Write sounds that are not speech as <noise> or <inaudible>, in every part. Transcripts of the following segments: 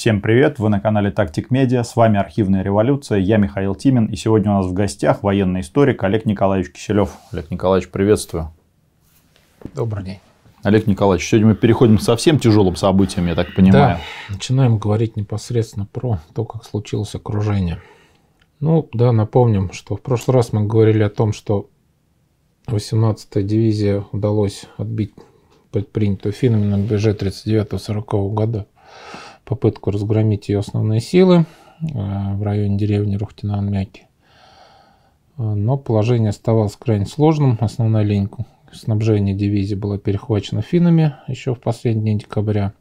Всем привет, вы на канале Тактик Медиа, с вами Архивная революция, я Михаил Тимин, и сегодня у нас в гостях военный историк Олег Николаевич Киселев. Олег Николаевич, приветствую. Добрый день. Олег Николаевич, сегодня мы переходим к совсем тяжелым событиям, я так понимаю. Да, начинаем говорить непосредственно про то, как случилось окружение. Ну, да, напомним, что в прошлый раз мы говорили о том, что 18-я дивизия удалось отбить предпринятую финнами на рубеже 39-40 года попытку разгромить ее основные силы э, в районе деревни Рухтина-Анмяки. Э, но положение оставалось крайне сложным. Основная линия снабжения дивизии была перехвачена финнами еще в последние дни декабря.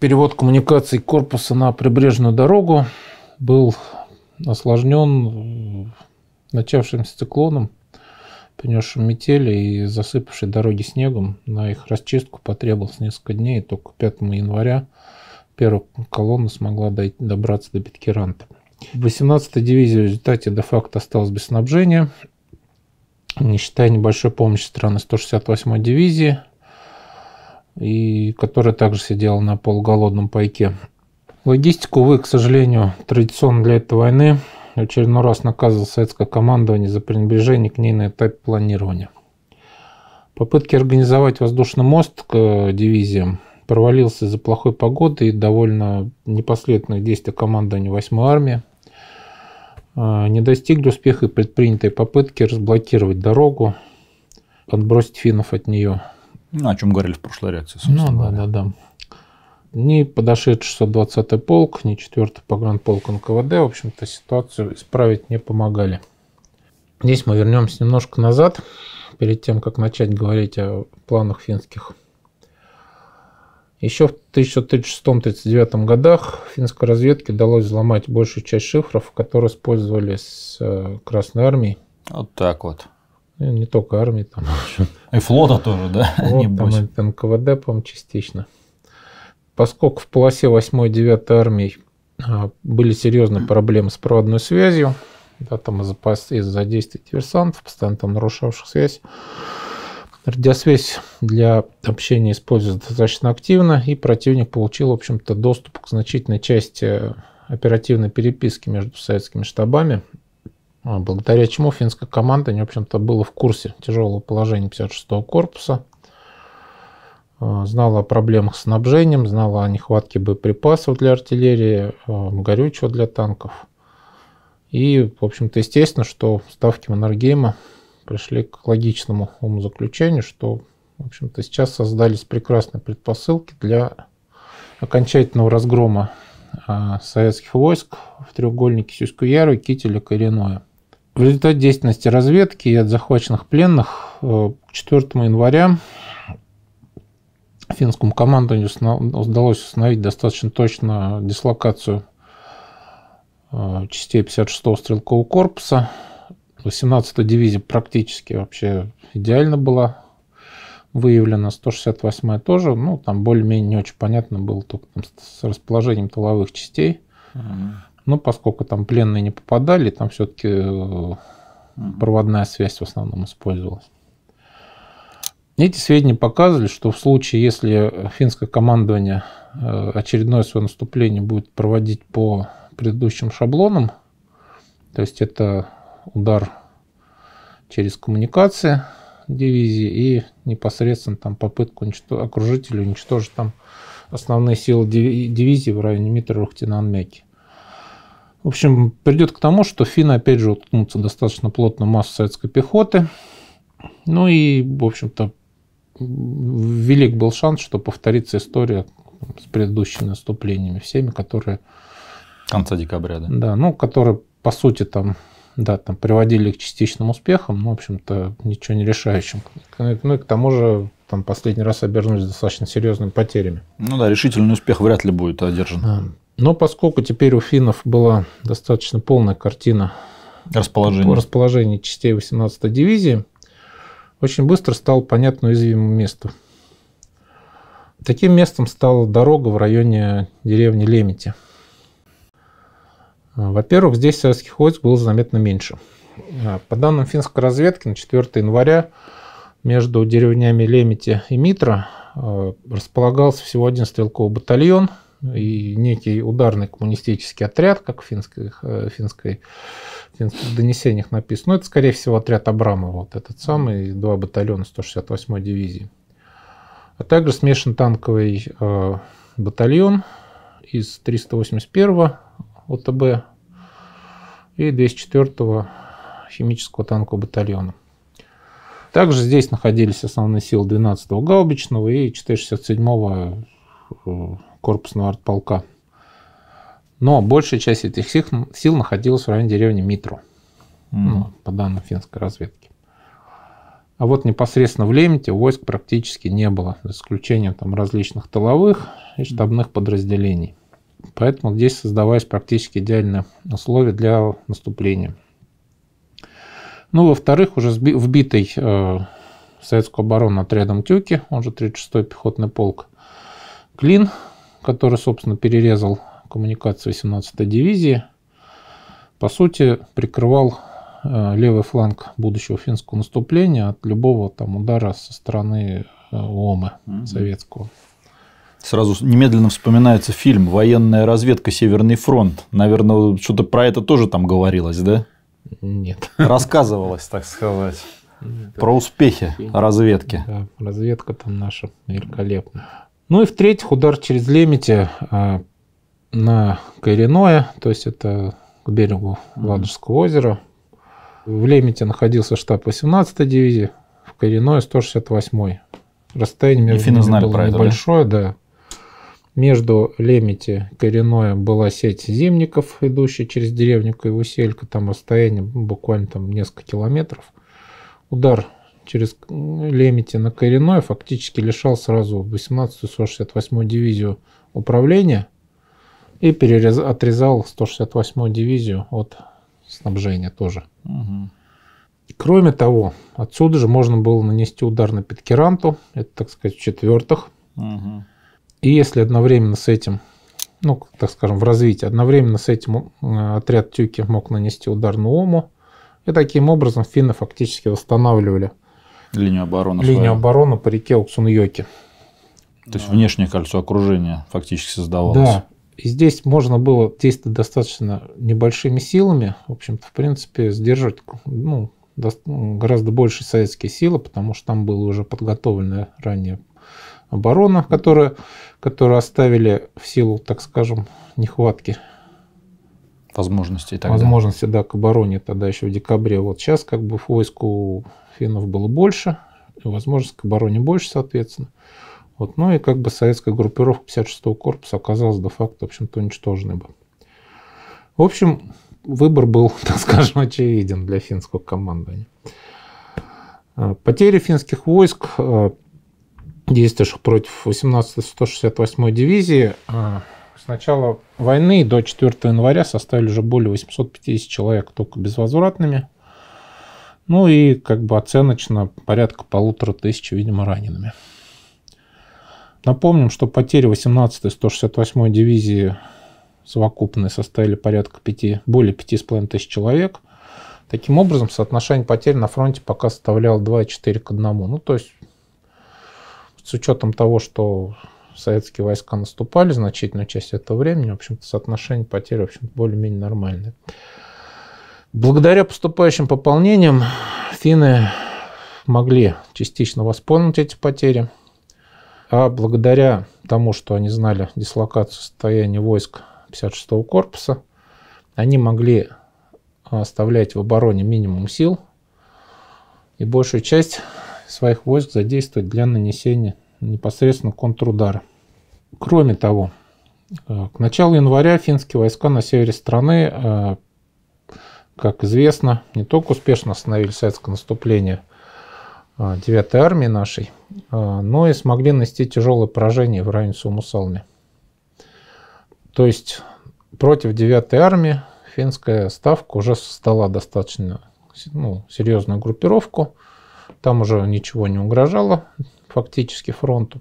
Перевод коммуникаций корпуса на прибрежную дорогу был осложнен э, начавшимся циклоном, принесшим метели и засыпавшей дороги снегом. На их расчистку потребовалось несколько дней, и только 5 января первая колонна смогла дойти, добраться до Питкеранта. 18-я дивизия в результате де-факто осталась без снабжения, не считая небольшой помощи страны 168-й дивизии, и которая также сидела на полуголодном пайке. Логистику, увы, к сожалению, традиционно для этой войны очередной раз наказывал советское командование за пренебрежение к ней на этапе планирования. Попытки организовать воздушный мост к дивизиям провалился из-за плохой погоды и довольно непоследовательных действий командования 8-й армии. А, не достигли успеха предпринятые попытки разблокировать дорогу, отбросить финнов от нее. Ну, о чем говорили в прошлой реакции, Ну, да, да, да. Ни подошедший 620-й полк, ни 4-й погранполк НКВД, в общем-то, ситуацию исправить не помогали. Здесь мы вернемся немножко назад, перед тем, как начать говорить о планах финских еще в 1636-39 годах финской разведке удалось взломать большую часть шифров, которые использовались э, Красной армией. Вот так вот. И ну, не только армии, там. <laughs> И флота тоже, да? <laughs> Вот, там и НКВД, по-моему, частично. Поскольку в полосе 8 и 9 армии а, были серьезные <clears throat> проблемы с проводной связью, да, там из-за из действий диверсантов, постоянно там нарушавших связь, Радиосвязь для общения используется достаточно активно, и противник получил, в общем-то, доступ к значительной части оперативной переписки между советскими штабами, а, благодаря чему финская команда, в общем-то, была в курсе тяжелого положения 56-го корпуса, а, знала о проблемах с снабжением, знала о нехватке боеприпасов для артиллерии, а, горючего для танков. И, в общем-то, естественно, что ставки Маннергейма пришли к логичному умозаключению, что, в общем-то, сейчас создались прекрасные предпосылки для окончательного разгрома а, советских войск в треугольнике Сюскуяру, Кителя, Кореноя. В результате деятельности разведки и от захваченных пленных э, к 4 января финскому командованию удалось установить достаточно точно дислокацию э, частей 56-го стрелкового корпуса 18-я дивизия практически вообще идеально была выявлена. 168-я тоже, ну, там более-менее не очень понятно было только там, с расположением тыловых частей. Mm-hmm. Но поскольку там пленные не попадали, там все-таки mm-hmm. Э, проводная связь в основном использовалась. Эти сведения показывали, что в случае, если финское командование э, очередное свое наступление будет проводить по предыдущим шаблонам, то есть это удар через коммуникации дивизии и непосредственно там попытку уничтож... окружить или уничтожить там основные силы дивизии в районе Митра Рухтина-Анмяки. В общем, придет к тому, что финны опять же уткнутся достаточно плотно массу советской пехоты. Ну и, в общем-то, велик был шанс, что повторится история с предыдущими наступлениями, всеми, которые... Конца декабря, да? Да, ну, которые, по сути, там да, там приводили к частичным успехам, но, в общем-то, ничего не решающим. Ну и к тому же, там последний раз обернулись достаточно серьезными потерями. Ну да, решительный успех вряд ли будет одержан. Да. Но поскольку теперь у финнов была достаточно полная картина расположения, расположения частей 18-й дивизии, очень быстро стало понятно уязвимое место. Таким местом стала дорога в районе деревни Лемити – во-первых, здесь советских войск было заметно меньше. А, по данным финской разведки, на 4 января между деревнями Лемити и Митра а, располагался всего один стрелковый батальон и некий ударный коммунистический отряд, как в финских, э, финской, финских донесениях написано. Ну, это, скорее всего, отряд Абрамова, вот этот самый, два батальона 168-й дивизии. А также смешан танковый э, батальон из 381-го ОТБ и 204-го химического танкового батальона. Также здесь находились основные силы 12-го гаубичного и 467-го э, корпусного артполка. Но большая часть этих сил находилась в районе деревни Митру, mm. ну, по данным финской разведки. А вот непосредственно в Лемете войск практически не было, за исключением там различных тыловых и штабных подразделений. Поэтому здесь создавались практически идеальные условия для наступления. Ну, во-вторых, уже вбитый э, советскую оборону отрядом Тюки, он же 36-й пехотный полк, Клин, который, собственно, перерезал коммуникацию 18-й дивизии, по сути, прикрывал э, левый фланг будущего финского наступления от любого там удара со стороны э, ОМы угу. советского. Сразу немедленно вспоминается фильм «Военная разведка. Северный фронт». Наверное, что-то про это тоже там говорилось, да? Нет. Рассказывалось, так сказать. Про успехи разведки. Да, разведка там наша великолепная. Ну и в-третьих, удар через Лемете а, на Кайриное, то есть это к берегу Ладожского озера. В Лемете находился штаб 18-й дивизии, в Кайриное 168-й. Расстояние между ними было небольшое, да. Между Лемити и Коренное была сеть зимников, идущая через деревню Кайвуселька. Там расстояние буквально там несколько километров. Удар через Лемити на Коренное фактически лишал сразу 18-ю 168-ю дивизию управления и перерез... отрезал 168-ю дивизию от снабжения тоже. Угу. Кроме того, отсюда же можно было нанести удар на Питкеранту, это, так сказать, в-четвертых. Угу. И если одновременно с этим, ну, так скажем, в развитии, одновременно с этим э, отряд Тюки мог нанести удар на Ому, и таким образом финны фактически восстанавливали линию обороны, линию свою. обороны по реке Уксун-Йоки. То есть внешнее кольцо окружения фактически создавалось. Да, и здесь можно было действовать достаточно небольшими силами, в общем-то, в принципе, сдерживать ну, гораздо больше советские силы, потому что там было уже подготовленное ранее оборона, которая, которую оставили в силу, так скажем, нехватки возможностей тогда. Возможности, да, к обороне тогда еще в декабре. Вот сейчас как бы войску финнов было больше, возможность к обороне больше, соответственно. Вот, ну и как бы советская группировка 56-го корпуса оказалась де-факто, в общем-то, уничтоженной бы. В общем, выбор был, <laughs> так скажем, очевиден для финского командования. А, потери финских войск а, действующих против 18-й 168-й дивизии а, с начала войны до 4 января составили уже более 850 человек только безвозвратными. Ну и как бы оценочно порядка полутора тысяч, видимо, ранеными. Напомним, что потери 18-й 168-й дивизии совокупные составили порядка 5, более 5,5 тысяч человек. Таким образом, соотношение потерь на фронте пока составляло 2,4 к 1. Ну, то есть с учетом того, что советские войска наступали значительную часть этого времени, в общем-то, соотношение потерь, в общем более-менее нормальное. Благодаря поступающим пополнениям финны могли частично восполнить эти потери, а благодаря тому, что они знали дислокацию состояния войск 56-го корпуса, они могли оставлять в обороне минимум сил и большую часть своих войск задействовать для нанесения непосредственно контрудара. Кроме того, э, к началу января финские войска на севере страны, э, как известно, не только успешно остановили советское наступление 9-й э, армии нашей, но и смогли нанести тяжелое поражение в районе Сумусалми. То есть против 9-й армии финская ставка уже создала достаточно ну, серьезную группировку – там уже ничего не угрожало фактически фронту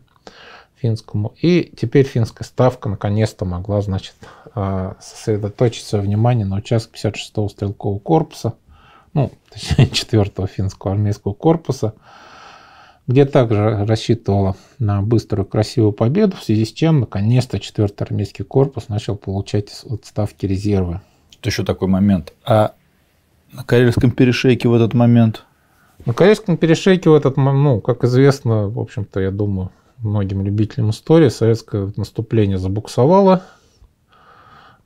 финскому. И теперь финская ставка наконец-то могла, значит, а, сосредоточить свое внимание на участке 56-го стрелкового корпуса, ну, точнее, <laughs> 4-го финского армейского корпуса, где также рассчитывала на быструю красивую победу, в связи с чем наконец-то 4-й армейский корпус начал получать отставки резервы. Это еще такой момент. А на Карельском перешейке в этот момент? На Карельском перешейке в этот ну, как известно, в общем-то, я думаю, многим любителям истории, советское наступление забуксовало.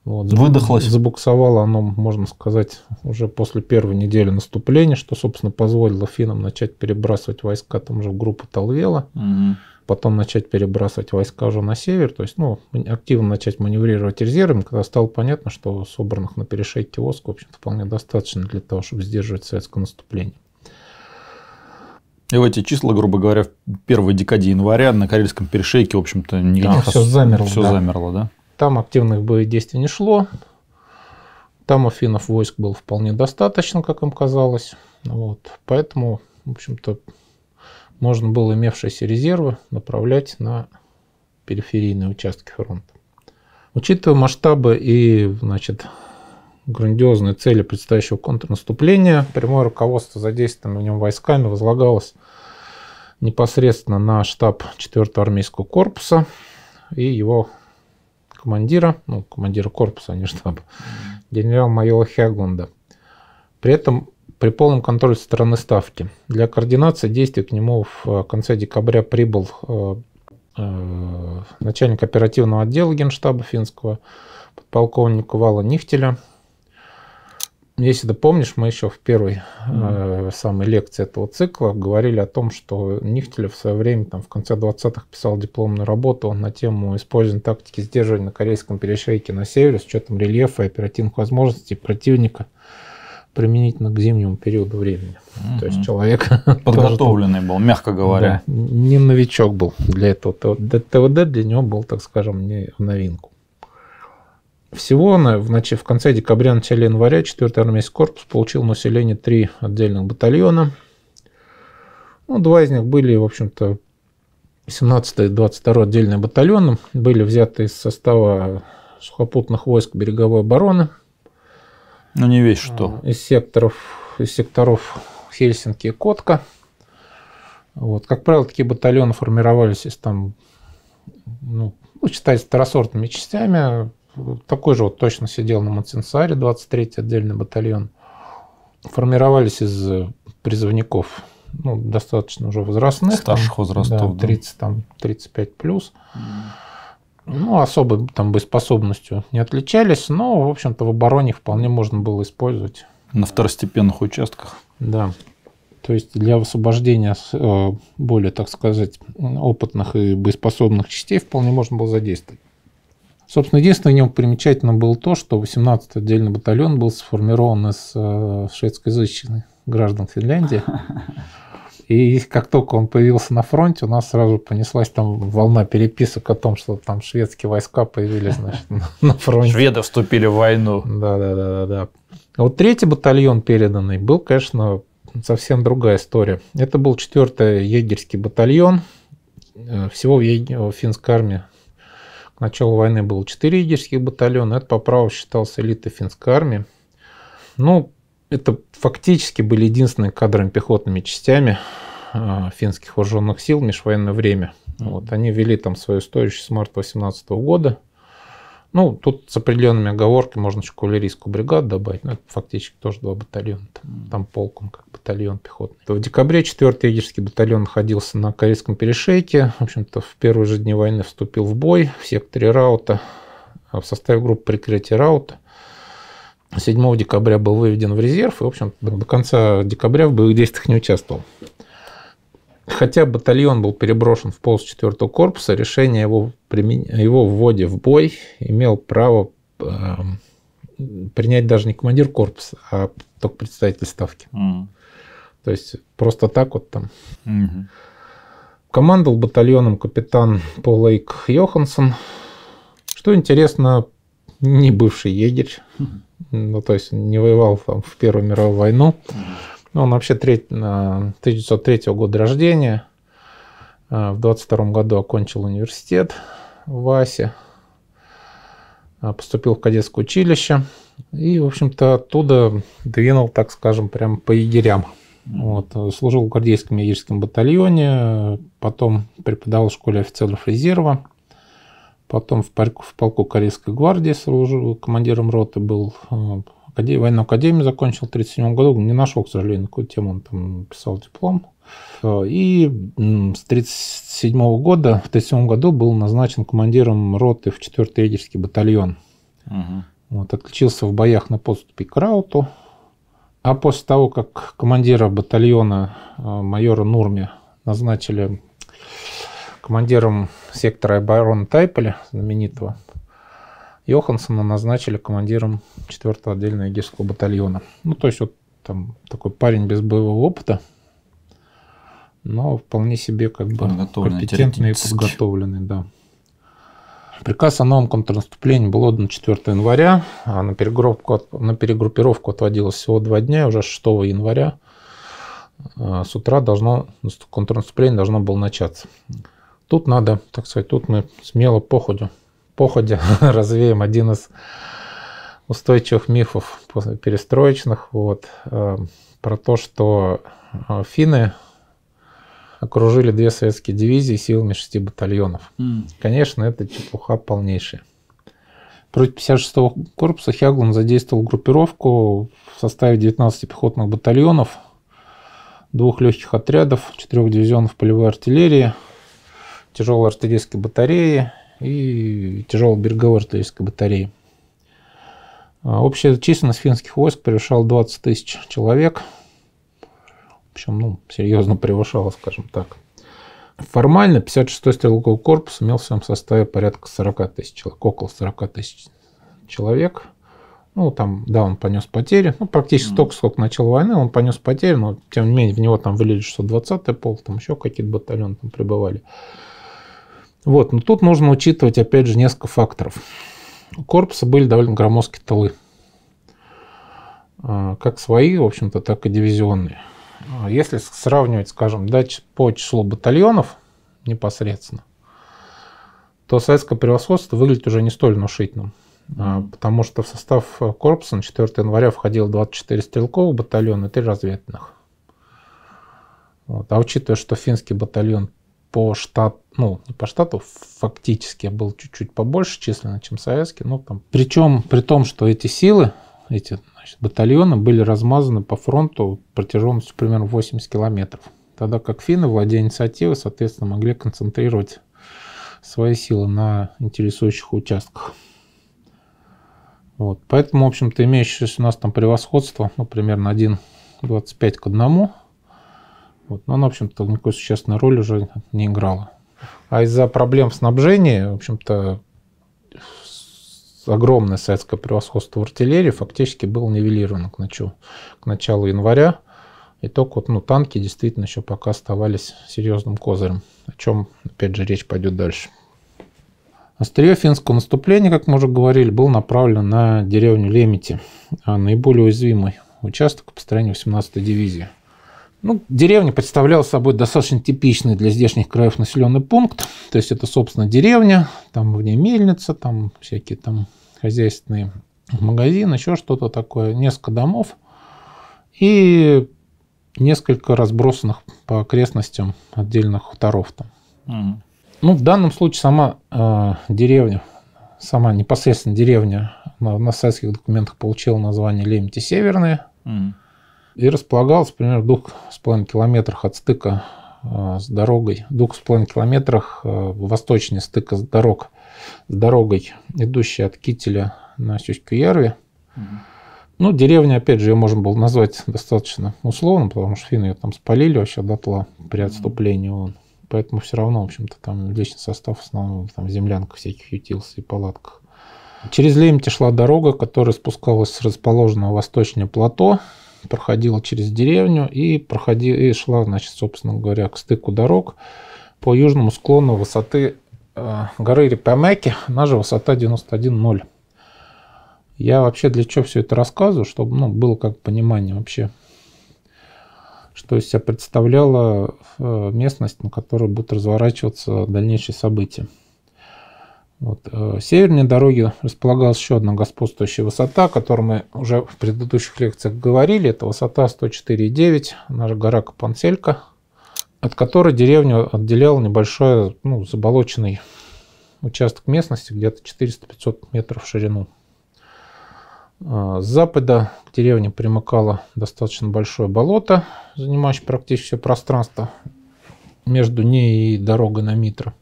Вот, Выдохлось. Забуксовало оно, можно сказать, уже после первой недели наступления, что, собственно, позволило финнам начать перебрасывать войска там же в группу Талвела, Угу. потом начать перебрасывать войска уже на север, то есть, ну, активно начать маневрировать резервами, когда стало понятно, что собранных на перешейке войск, в общем-то, вполне достаточно для того, чтобы сдерживать советское наступление. И в эти числа, грубо говоря, в первой декаде января на Карельском перешейке, в общем-то, никаких... всё замерло, Все да. замерло, да? Там активных боевых действий не шло. Там у финнов войск было вполне достаточно, как им казалось. Вот. Поэтому, в общем-то, можно было имевшиеся резервы направлять на периферийные участки фронта. Учитывая масштабы и, значит, грандиозные цели предстоящего контрнаступления, прямое руководство задействованными в нем войсками возлагалось непосредственно на штаб 4-го армейского корпуса и его командира, ну, командира корпуса, а не штаба, генерал-майора Хеглунда. При этом при полном контроле со стороны Ставки. Для координации действий к нему в э, конце декабря прибыл э, э, начальник оперативного отдела Генштаба финского, подполковник Вала Нихтеля. Если ты помнишь, мы еще в первой э, самой лекции этого цикла говорили о том, что Нихтелев в свое время, там, в конце 20-х, писал дипломную работу на тему использования тактики сдерживания на Корейском перешейке на севере с учетом рельефа и оперативных возможностей противника применительно к зимнему периоду времени. То есть человек <laughs> Подготовленный был, мягко говоря. да, не новичок был для этого. ТВД ТВД для него был, так скажем, не в новинку. Всего на, в, в конце декабря, начале января 4-й армейский корпус получил население три отдельных батальона. Ну, два из них были, в общем-то, 17 и 22 отдельные батальоны, были взяты из состава сухопутных войск береговой обороны, Ну, не весь что. из секторов, из секторов Хельсинки и Котка. Вот. Как правило, такие батальоны формировались из там, ну, ну, считать второсортными частями. Такой же вот точно сидел на Мацинсаре, 23-й отдельный батальон. Формировались из э, призывников, ну, достаточно уже возрастных. Старших там, возрастов, да. Да, 30, там, 35 плюс. Ну, особой там боеспособностью не отличались, но, в общем-то, в обороне вполне можно было использовать. На второстепенных участках. Да. То есть для освобождения э, более, так сказать, опытных и боеспособных частей вполне можно было задействовать. Собственно, единственное в нем примечательно было то, что 18-й отдельный батальон был сформирован из э, шведскоязычных граждан Финляндии. <laughs> И как только он появился на фронте, у нас сразу понеслась там волна переписок о том, что там шведские войска появились значит, на <laughs> фронте. Шведы вступили в войну. Да, да, да, да, да. Вот третий батальон переданный был, конечно, совсем другая история. Это был четвертый егерский батальон. Э, Всего в, ег- в финской армии к началу войны было четыре егерских батальона. Это по праву считался элитой финской армии. Ну, это фактически были единственные кадрами пехотными частями э, финских вооруженных сил в межвоенное время. Вот, они вели там свою историю с марта 18 года. Ну, тут с определенными оговорками можно еще кавалерийскую бригаду добавить, но это фактически тоже два батальона. Там, там полком, как батальон пехотный. В декабре 4-й егерский батальон находился на Корейском перешейке. В общем-то, в первые же дни войны вступил в бой в секторе Раута, в составе группы прикрытия Раута. 7 декабря был выведен в резерв и, в общем до конца декабря в боевых действиях не участвовал. Хотя батальон был переброшен в полос 4 корпуса, решение его, примен... его вводе в бой имел право э, принять даже не командир корпуса, а только представитель ставки. М. То есть просто так вот там. Мгм. Командовал батальоном капитан Пол Лейк Йоханссон. Что интересно, не бывший егерь, ну, то есть не воевал там в Первую мировую войну. Ну, Он вообще треть- а, 1903 года рождения. А, В 22 году окончил университет в ВАСе. А, Поступил в кадетское училище. И, в общем-то, оттуда двинул, так скажем, прям по егерям. Вот, служил в гвардейском егерском батальоне, потом преподавал в школе офицеров резерва, потом в полку, в полку Корейской гвардии служил, командиром роты был, э, военную академию закончил в 1937 году, не нашел, к сожалению, какую тему он там писал диплом. И с 1937 года, в 1937 году был назначен командиром роты в 4-й егерский батальон. Угу. Вот, отключился в боях на подступе к Рауту. А после того, как командира батальона э, майора Нурми назначили командиром сектора обороны Тайполя, знаменитого, Йоханссона назначили командиром 4-го отдельного егерского батальона. Ну, то есть вот там такой парень без боевого опыта, но вполне себе как бы компетентный и подготовленный, да. Приказ о новом контрнаступлении был отдан 4 января, а на перегруппировку, на перегруппировку отводилось всего два дня, уже 6 января а, с утра должно, контрнаступление должно было начаться. Тут надо, так сказать, тут мы смело походу, походя <laughs> развеем один из устойчивых мифов перестроечных, вот, а, про то, что финны окружили две советские дивизии силами шести батальонов. Mm. Конечно, это чепуха полнейшая. Против 56-го корпуса Хяглун задействовал группировку в составе 19 пехотных батальонов, двух легких отрядов, четырех дивизионов полевой артиллерии, тяжелой артиллерийской батареи и тяжелой береговой артиллерийской батареи. А общая численность финских войск превышала 20 тысяч человек – причем ну, серьезно <laughs> превышало, скажем так. Формально 56-й стрелковый корпус имел в своем составе порядка 40 тысяч человек, около 40 тысяч человек. Ну, там, да, он понес потери. Ну, практически mm-hmm. столько, сколько начала войны, он понес потери, но, тем не менее, в него там вылили 620-й полк, там еще какие-то батальоны там прибывали. Вот, но тут нужно учитывать, опять же, несколько факторов. У корпуса были довольно громоздкие тылы. А, как свои, в общем-то, так и дивизионные. А если сравнивать, скажем, да, по числу батальонов непосредственно, то советское превосходство выглядит уже не столь внушительным. Mm-hmm. Потому что в состав корпуса на 4 января входило 24 стрелковых батальона и 3 разведных. Вот. А учитывая, что финский батальон по штату, ну, по штату, фактически был чуть-чуть побольше численно, чем советский. Ну, там, причем при том, что эти силы, эти Значит, батальоны были размазаны по фронту протяженностью примерно 80 километров. Тогда как финны, владея инициативой, соответственно, могли концентрировать свои силы на интересующих участках. Вот. Поэтому, в общем-то, имеющееся у нас там превосходство, ну, примерно 1,25 к 1, вот, но оно, в общем-то, никакой существенной роли уже не играло. А из-за проблем в снабжении, в общем-то, огромное советское превосходство в артиллерии фактически было нивелировано к началу, к началу января. И только вот, ну, танки действительно еще пока оставались серьезным козырем, о чем, опять же, речь пойдет дальше. Острие финского наступления, как мы уже говорили, был направлен на деревню Лемити, а наиболее уязвимый участок по построению 18-й дивизии. Ну, деревня представляла собой достаточно типичный для здешних краев населенный пункт. То есть это, собственно, деревня, там в ней мельница, там всякие там хозяйственный магазин, еще что-то такое, несколько домов и несколько разбросанных по окрестностям отдельных хуторов там. Mm. Ну, в данном случае сама э, деревня, сама непосредственно деревня на, на советских документах получила название Лемти Северные mm. И располагалась примерно в двух с половиной километрах от стыка э, с дорогой, в двух с половиной километрах э, восточнее стыка с дорог с дорогой, идущей от Кителя на Сюську-Ярве. Угу. Ну, деревня, опять же, ее можно было назвать достаточно условно, потому что финны ее там спалили вообще дотла при отступлении. Он. Поэтому все равно, в общем-то, там личный состав в основном там землянка всяких ютился и палатках. Через Лемти шла дорога, которая спускалась с расположенного восточнее плато, проходила через деревню и, проходила, и шла, значит, собственно говоря, к стыку дорог по южному склону высоты Э, горы Рипамеки, она же высота 91,0. Я вообще для чего все это рассказываю, чтобы ну, было как понимание вообще, что из себя представляла э, местность, на которой будут разворачиваться дальнейшие события. Вот. Э, севернее дороги располагалась еще одна господствующая высота, о которой мы уже в предыдущих лекциях говорили. Это высота 104,9, наша гора Капанселька, от которой деревню отделял небольшой ну, заболоченный участок местности, где-то 400-500 метров в ширину. Э, с запада к деревне примыкало достаточно большое болото, занимающее практически все пространство между ней и дорогой на Митро.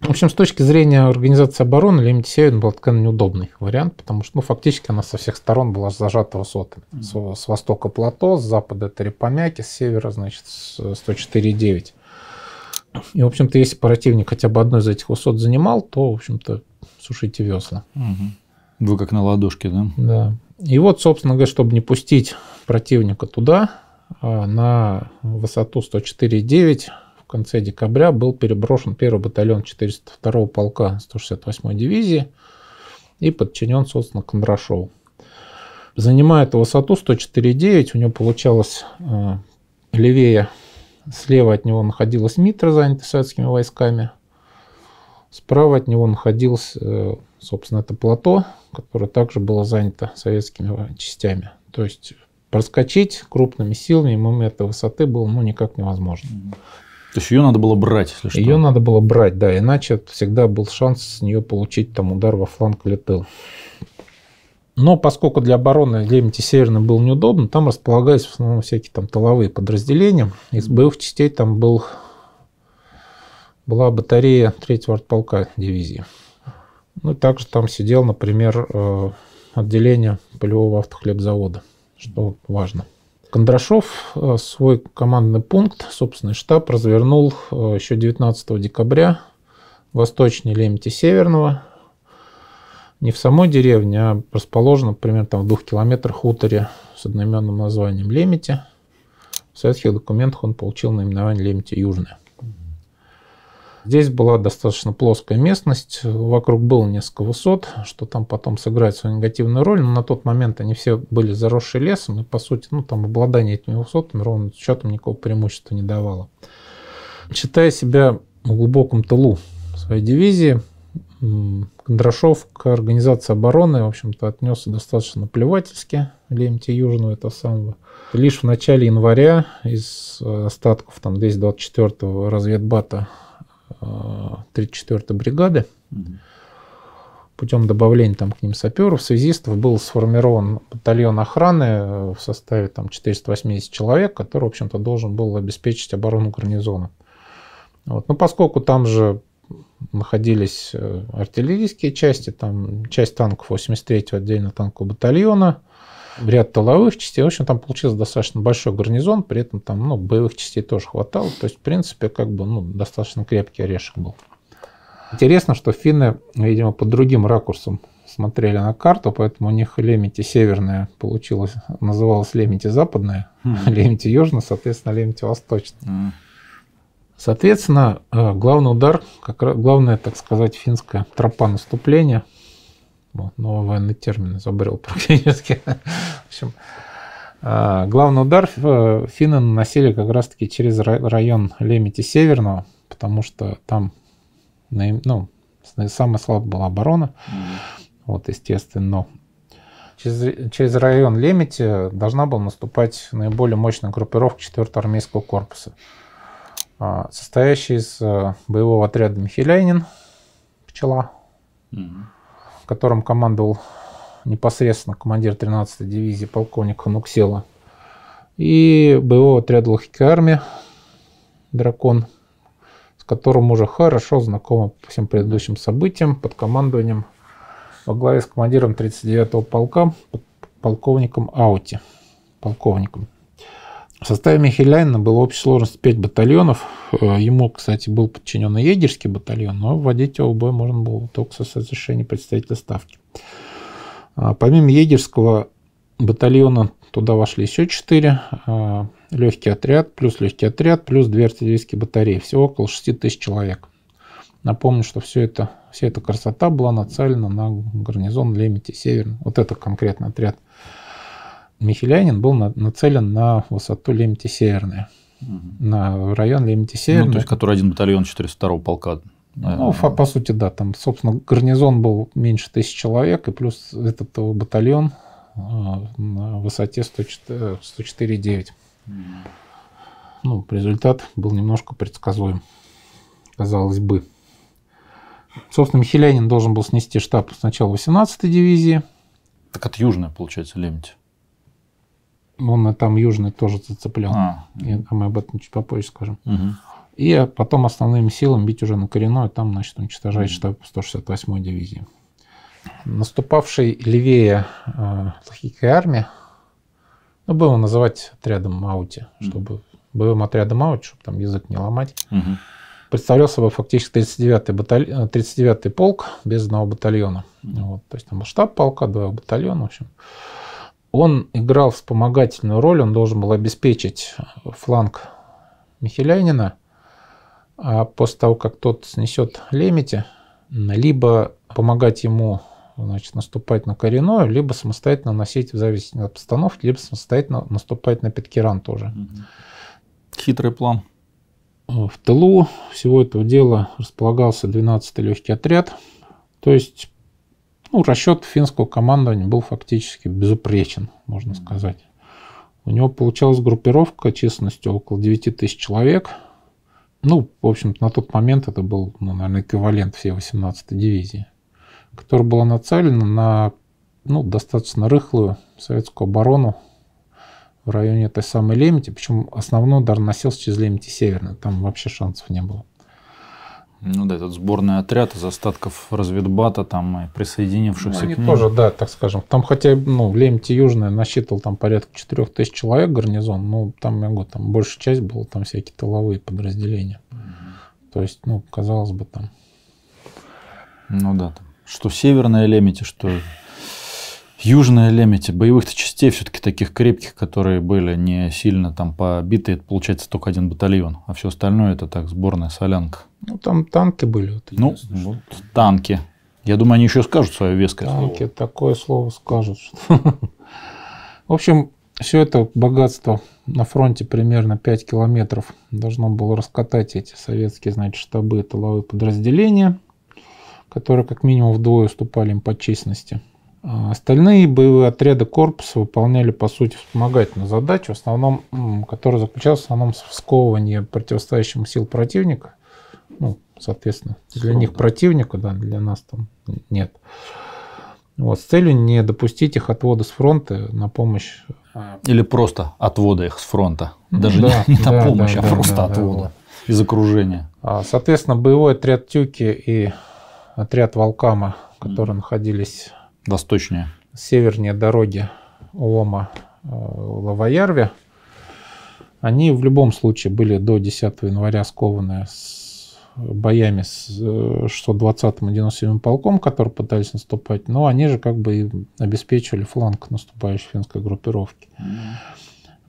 В общем, с точки зрения организации обороны, Лемити Северный был такой неудобный вариант, потому что ну, фактически она со всех сторон была зажата высотами. Mm-hmm. С, с востока плато, с запада это Репомяки, с севера, значит, 104,9. И, в общем-то, если противник хотя бы одной из этих высот занимал, то, в общем-то, сушите весла. Угу. Вы как на ладошке, да? Да. И вот, собственно говоря, чтобы не пустить противника туда, а, на высоту 104,9 в конце декабря был переброшен первый батальон 402 полка 168 дивизии и подчинен, собственно, Кондрашову. Занимая эту высоту 104,9, у него получалось э, левее, слева от него находилась Митра, занятая советскими войсками, справа от него находилось, э, собственно, это плато, которое также было занято советскими частями. То есть проскочить крупными силами мимо этой высоты было ну, никак невозможно. То есть ее надо было брать, если что? Ее надо было брать, да, иначе всегда был шанс с нее получить там удар во фланг или тыл. Но поскольку для обороны Лемити Северный был неудобно, там располагались в основном всякие там тыловые подразделения. Из боевых частей там был, была батарея 3-го артполка дивизии. Ну, также там сидел, например, э, отделение полевого автохлебзавода, что важно. Кондрашов э, свой командный пункт, собственный штаб, развернул э, еще 19 декабря восточнее Лемити Северного, не в самой деревне, а расположено примерно там в двух километрах хуторе с одноименным названием Лемити. В советских документах он получил наименование Лемити Южное. Здесь была достаточно плоская местность, вокруг было несколько высот, что там потом сыграет свою негативную роль, но на тот момент они все были заросшие лесом, и по сути, ну там обладание этими высотами ровно счетом никакого преимущества не давало. Считая себя в глубоком тылу своей дивизии, Кондрашов к организации обороны, в общем-то, отнесся достаточно плевательски Лемте Южного, это самого. Лишь в начале января из остатков там 224-го разведбата 34-й бригады. Путем добавления там к ним саперов, связистов был сформирован батальон охраны в составе там 480 человек, который, в общем-то, должен был обеспечить оборону гарнизона. Вот. Но поскольку там же находились э, артиллерийские части, там часть танков 83-го отдельно танкового батальона, ряд тыловых частей. В общем, там получился достаточно большой гарнизон, при этом там ну, боевых частей тоже хватало. То есть, в принципе, как бы ну, достаточно крепкий орешек был. Интересно, что финны, видимо, под другим ракурсом смотрели на карту, поэтому у них Лемити северная получилась, называлась Лемити западная, mm. <laughs> Лемити южная, соответственно, Лемити восточная. Mm. Соответственно, э, главный удар, как раз, главная, так сказать, финская тропа наступления – вот, новый военный термин изобрел практически. В общем, а, главный удар э, финны наносили как раз-таки через район Лемити Северного, потому что там ну, самая слабая была оборона. Вот, естественно. Через, через район Лемити должна была наступать наиболее мощная группировка 4-го армейского корпуса, а, состоящая из э, боевого отряда Михеляйнин, пчела, mm-hmm которым командовал непосредственно командир 13-й дивизии полковник Хануксела, и боевого отряда Лохики армии «Дракон», с которым уже хорошо знакомы по всем предыдущим событиям под командованием во главе с командиром 39-го полка, полковником Аути, полковником. В составе Михеляйна было общей сложности 5 батальонов. Э, ему, кстати, был подчинен и егерский батальон, но вводить его в бой можно было только с разрешения представителя ставки. А, помимо егерского батальона туда вошли еще 4. А, легкий отряд, плюс легкий отряд, плюс две артиллерийские батареи. Всего около 6 тысяч человек. Напомню, что все это, вся эта красота была нацелена на гарнизон Лемити Северный. Вот это конкретный отряд – Михелянин был нацелен на высоту Лемти Северная, угу. на район Лемти Северная. Ну, то есть, который один батальон 402 полка Ну, по, по сути, да. Там, собственно, гарнизон был меньше тысячи человек, и плюс этот батальон на высоте 104,9. Ну, результат был немножко предсказуем, казалось бы. Собственно, Михелянин должен был снести штаб сначала 18-й дивизии. Так это южная, получается, Лемить. Он там южный тоже зацеплял. А, а мы об этом чуть попозже скажем. Угу. И потом основными силами бить уже на коренной, там, значит, уничтожать штаб 168-й дивизии. Наступавший левее э, Лохийской армии, ну, будем называть отрядом Маути, чтобы боевым отрядом Маути, чтобы там язык не ломать, угу. представлял собой фактически 39-й, баталь... 39-й полк без одного батальона. Вот, то есть там был штаб полка, два батальона, в общем. Он играл вспомогательную роль, он должен был обеспечить фланг Михелянина, а после того, как тот снесет Лемити, либо помогать ему значит, наступать на коренное, либо самостоятельно носить в зависимости от обстановки, либо самостоятельно наступать на Петкеран тоже. Хитрый план. В тылу всего этого дела располагался 12-й легкий отряд. То есть ну, расчет финского командования был фактически безупречен, можно сказать. У него получалась группировка численностью около 9 тысяч человек. Ну, в общем-то, на тот момент это был, ну, наверное, эквивалент всей 18-й дивизии которая была нацелена на ну, достаточно рыхлую советскую оборону в районе этой самой Лемити. Причем основной удар носился через Лемити Северный. Там вообще шансов не было. Ну да, этот сборный отряд из остатков разведбата там и присоединившихся они к ним. тоже, да, так скажем. Там хотя, ну, Лемти Южная насчитывал там порядка 4000 человек гарнизон, ну, там, я говорю, там большая часть была там всякие тыловые подразделения. Угу. То есть, ну, казалось бы, там. Ну да, там что северная Лемити, что южная Лемити. Боевых-то частей все-таки таких крепких, которые были не сильно там побиты, это получается только один батальон, а все остальное это так сборная солянка. Ну там танки были. Вот, ну, вот, танки. Я думаю, они еще скажут свое веское танки, слово. такое слово скажут. <laughs> В общем, все это богатство на фронте примерно 5 километров должно было раскатать эти советские, значит, штабы, тыловые подразделения – которые как минимум вдвое уступали им по численности. А остальные боевые отряды корпуса выполняли, по сути, вспомогательную задачу, в основном, которая заключалась в основном в сковывании противостоящим сил противника. Ну, соответственно, для Срок, них да. противника, да, для нас там нет. Вот, с целью не допустить их отвода с фронта на помощь. А, Или просто отвода их с фронта. Даже да, не, не на помощь, да, а да, просто да, отвода да, из окружения. А, соответственно, боевой отряд Тюки и отряд Волкама, которые mm. находились восточнее, севернее дороги Улома э, Лавоярве, они в любом случае были до 10 января скованы с боями с 620-м и 97-м полком, которые пытались наступать, но они же как бы обеспечивали фланг наступающей финской группировки.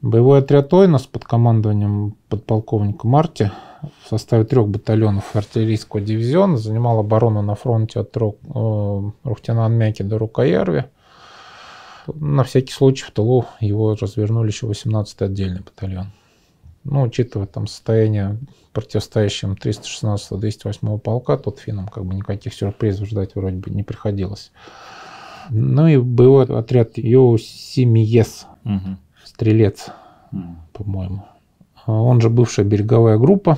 Боевой отряд Ойнос под командованием подполковника Марти в составе трех батальонов артиллерийского дивизиона занимал оборону на фронте от э, Рухтяна-Анмяки до Рукаярви. На всякий случай в тылу его развернули еще 18-й отдельный батальон. Ну, учитывая там состояние противостоящим 316-208 полка, тут финнам как бы никаких сюрпризов ждать вроде бы не приходилось. Ну и боевой отряд Йоусимиес, угу. стрелец, угу. по-моему. Он же бывшая береговая группа.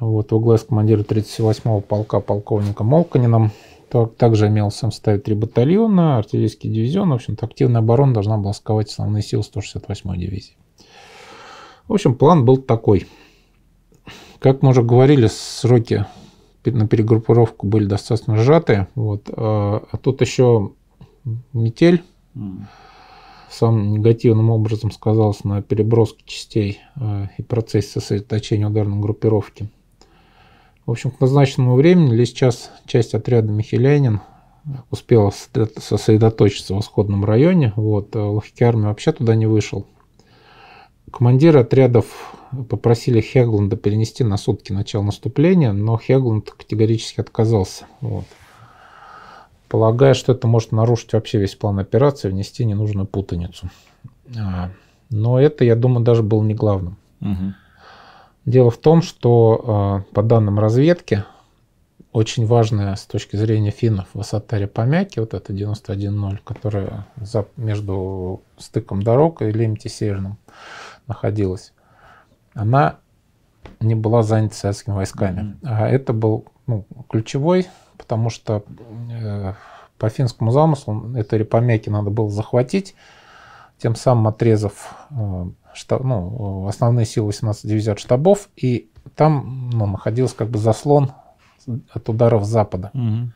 Вот, во главе с командиром 38-го полка полковника Молканином. Также имелся в составе три батальона, артиллерийский дивизион. В общем-то, активная оборона должна была сковать основные силы 168-й дивизии. В общем, план был такой. Как мы уже говорили, сроки на перегруппировку были достаточно сжатые. Вот. А, а тут еще метель. Mm самым негативным образом сказался на переброске частей э, и процессе сосредоточения ударной группировки. В общем, к назначенному времени лишь час часть отряда Михелянин успела сосредоточиться в исходном районе. Вот, а Лохики армии вообще туда не вышел. Командиры отрядов попросили Хегланда перенести на сутки начало наступления, но Хегланд категорически отказался. Вот полагая, что это может нарушить вообще весь план операции, внести ненужную путаницу. А, но это, я думаю, даже было не главным. Угу. Дело в том, что а, по данным разведки, очень важная с точки зрения финнов высота Репомяки, вот это 91.0, которая за, между стыком дорог и Лемти Северным находилась, она не была занята советскими войсками. Mm-hmm. А это был ну, ключевой, потому что э, по финскому замыслу это Репомяки надо было захватить, тем самым отрезав э, штаб, ну, основные силы 18 дивизий от штабов, и там ну, находился как бы заслон от ударов запада. Угу.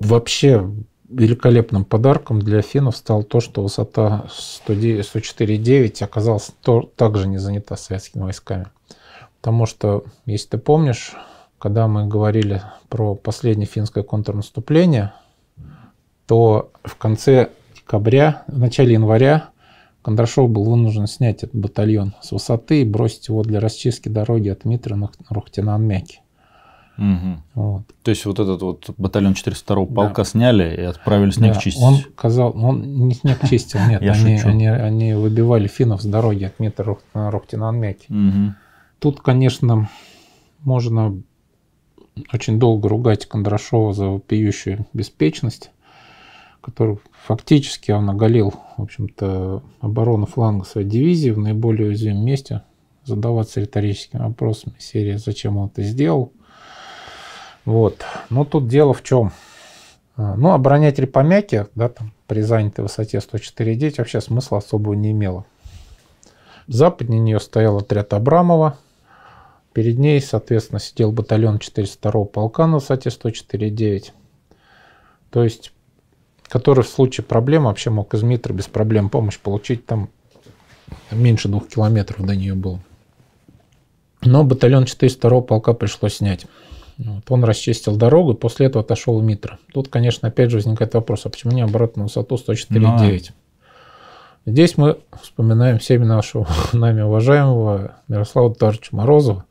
Вообще великолепным подарком для финнов стало то, что высота 104,9 оказалась то, также не занята советскими войсками. Потому что, если ты помнишь, когда мы говорили про последнее финское контрнаступление, то в конце декабря, в начале января Кондрашов был вынужден снять этот батальон с высоты и бросить его для расчистки дороги от Митры на Рухтинан-Мяки. Угу. Вот. То есть вот этот вот батальон 402 полка да. сняли и отправили снег да, чистить. Он казал, он не снег чистил, <laughs> нет, они, они, они выбивали финнов с дороги от метра на Рохтинанмяки. Угу. Тут, конечно, можно очень долго ругать Кондрашова за вопиющую беспечность, который фактически он оголил, в общем-то, оборону фланга своей дивизии в наиболее уязвимом месте, задаваться риторическими вопросами серии «Зачем он это сделал?», вот. Но тут дело в чем? А, ну, оборонять Репомяки, да, там, при занятой высоте 104,9 вообще смысла особого не имело. Западнее нее стоял отряд Абрамова. Перед ней, соответственно, сидел батальон 402 полка на высоте 104,9. То есть, который в случае проблем вообще мог из Митра без проблем помощь получить. Там меньше двух километров до нее было. Но батальон 402 полка пришлось снять. Вот, он расчистил дорогу, и после этого отошел в Митро. Тут, конечно, опять же возникает вопрос, а почему не оборот на высоту 104,9? Но... Здесь мы вспоминаем всеми нашего <laughs> нами уважаемого Мирослава Тарча Морозова,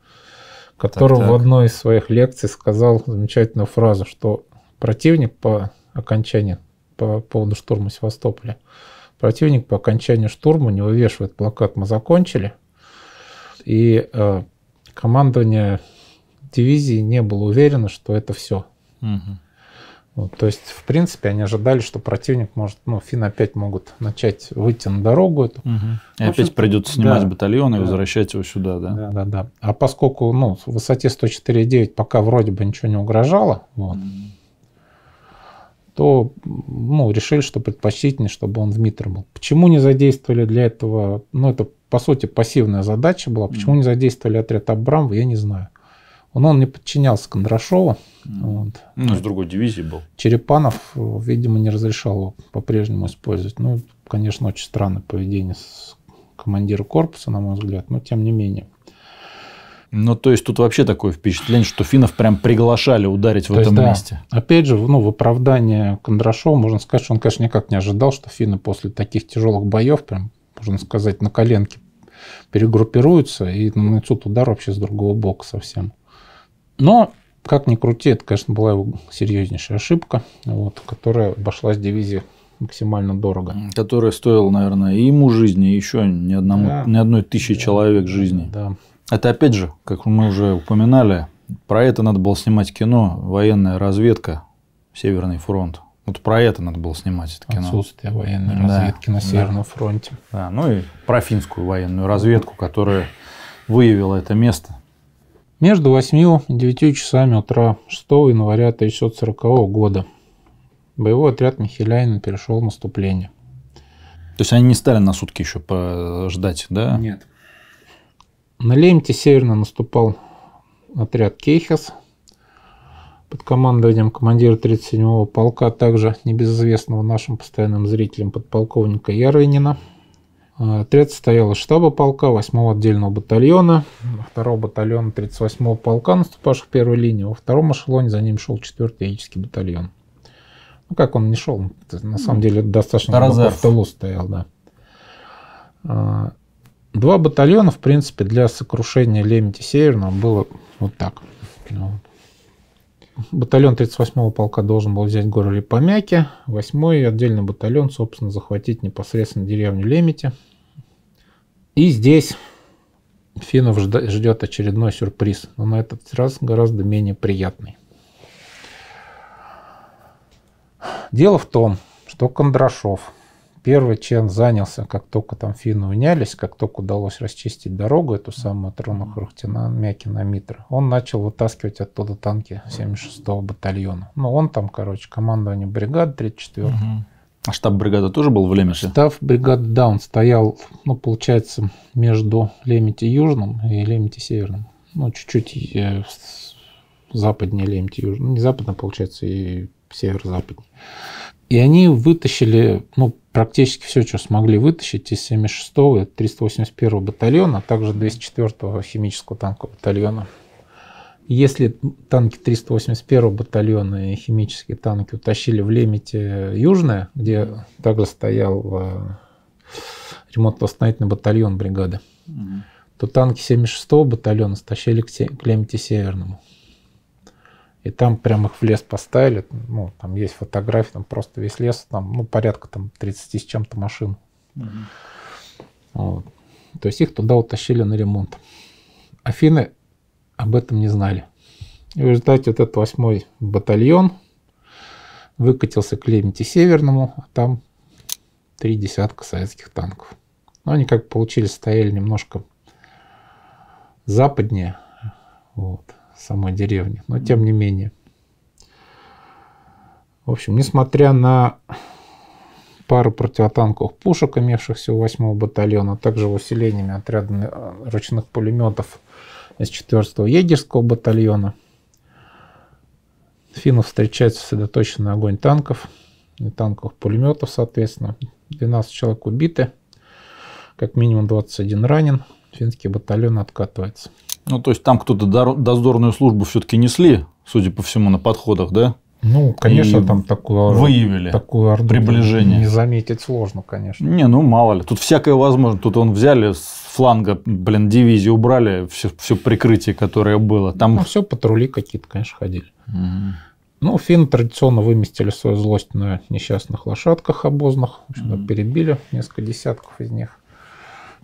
который так, так. в одной из своих лекций сказал замечательную фразу, что противник по окончании, по поводу штурма Севастополя, противник по окончанию штурма не вывешивает плакат «Мы закончили», и э, командование дивизии не было уверено, что это все. Угу. Вот, то есть, в принципе, они ожидали, что противник может, ну, финны опять могут начать выйти на дорогу. Эту. Угу. И опять придется снимать да, батальон и да. возвращать его сюда, да? Да, да, да. А поскольку, ну, в высоте 104,9 пока вроде бы ничего не угрожало, вот, угу. то, ну, решили, что предпочтительнее, чтобы он в Митре был. Почему не задействовали для этого, ну, это, по сути, пассивная задача была, почему угу. не задействовали отряд Абрамова, я не знаю. Он, он не подчинялся Кондрашову. Вот. Ну, с другой дивизии был. Черепанов, видимо, не разрешал его по-прежнему использовать. Ну, конечно, очень странное поведение с командира корпуса, на мой взгляд, но тем не менее. Ну, то есть тут вообще такое впечатление, что финнов прям приглашали ударить в то этом есть, месте. Да. Опять же, ну, в оправдание Кондрашова можно сказать, что он, конечно, никак не ожидал, что финны после таких тяжелых боев, прям, можно сказать, на коленке перегруппируются и нанесут удар вообще с другого бока совсем. Но, как ни крути, это, конечно, была его серьезнейшая ошибка, вот, которая обошлась дивизии максимально дорого. Которая стоила, наверное, и ему жизни, и еще ни, одному, да. ни одной тысячи да. человек жизни. Да. Это опять же, как мы уже упоминали, про это надо было снимать кино «Военная разведка. Северный фронт». Вот про это надо было снимать это кино. Отсутствие военной да. разведки на Северном да. фронте. Да, ну и про финскую военную разведку, которая выявила это место между 8 и 9 часами утра 6 января 1940 года боевой отряд Михеляйна перешел в наступление. То есть они не стали на сутки еще ждать, да? Нет. На Лемте северно наступал отряд Кейхес под командованием командира 37-го полка, также небезызвестного нашим постоянным зрителям подполковника Ярвинина – Отряд состоял из штаба полка, 8-го отдельного батальона, 2-го батальона 38-го полка, наступавших в первой линии. Во втором эшелоне за ним шел 4-й яический батальон. Ну, как он не шел, на самом деле достаточно глубоко в тылу стоял, да. А, два батальона, в принципе, для сокрушения Лемити Северного было вот так. Батальон 38-го полка должен был взять город Липомяки, 8-й отдельный батальон, собственно, захватить непосредственно деревню Лемити. И здесь финнов ждет очередной сюрприз, но на этот раз гораздо менее приятный. Дело в том, что Кондрашов – первый член занялся, как только там финны унялись, как только удалось расчистить дорогу, эту самую от Ронахрухтина, Мякина, Митра, он начал вытаскивать оттуда танки 76-го батальона. Ну, он там, короче, командование бригады 34-й. Угу. А штаб бригады тоже был в Лемете? Штаб бригады, да, он стоял, ну, получается, между Лемете Южным и Лемете Северным. Ну, чуть-чуть э, западнее Лемете Южным. Ну, не западно, получается, и северо-западнее. И они вытащили, ну, практически все, что смогли вытащить из 76-го и 381-го батальона, а также 204-го химического танкового батальона. Если танки 381 батальона и химические танки утащили в Лемете Южное, где также стоял э, ремонтно-восстановительный батальон бригады, угу. то танки 76-го батальона стащили к, к Лемете Северному. И там прям их в лес поставили. Ну, там есть фотографии, там просто весь лес, там, ну, порядка там 30 с чем-то машин. Угу. Вот. То есть их туда утащили на ремонт. Афины об этом не знали. И в результате вот этот восьмой батальон выкатился к Лемете Северному, а там три десятка советских танков. Но они как получились, стояли немножко западнее вот, самой деревни, но тем не менее. В общем, несмотря на пару противотанковых пушек, имевшихся у 8 батальона, а также усилениями отряда э, ручных пулеметов из 4-го егерского батальона. Финнов встречает сосредоточенный огонь танков и танковых пулеметов, соответственно. 12 человек убиты, как минимум 21 ранен. Финский батальон откатывается. Ну, то есть там кто-то дозорную службу все-таки несли, судя по всему, на подходах, да? Ну, конечно, и там такую, выявили такую орду приближение. Не заметить сложно, конечно. Не, ну мало ли. Тут всякое возможно. Тут он взяли с фланга, блин, дивизии убрали, все, все прикрытие, которое было. Там... Ну, все патрули какие-то, конечно, ходили. Угу. Ну, финны традиционно выместили свою злость на несчастных лошадках обозных. В общем угу. перебили несколько десятков из них.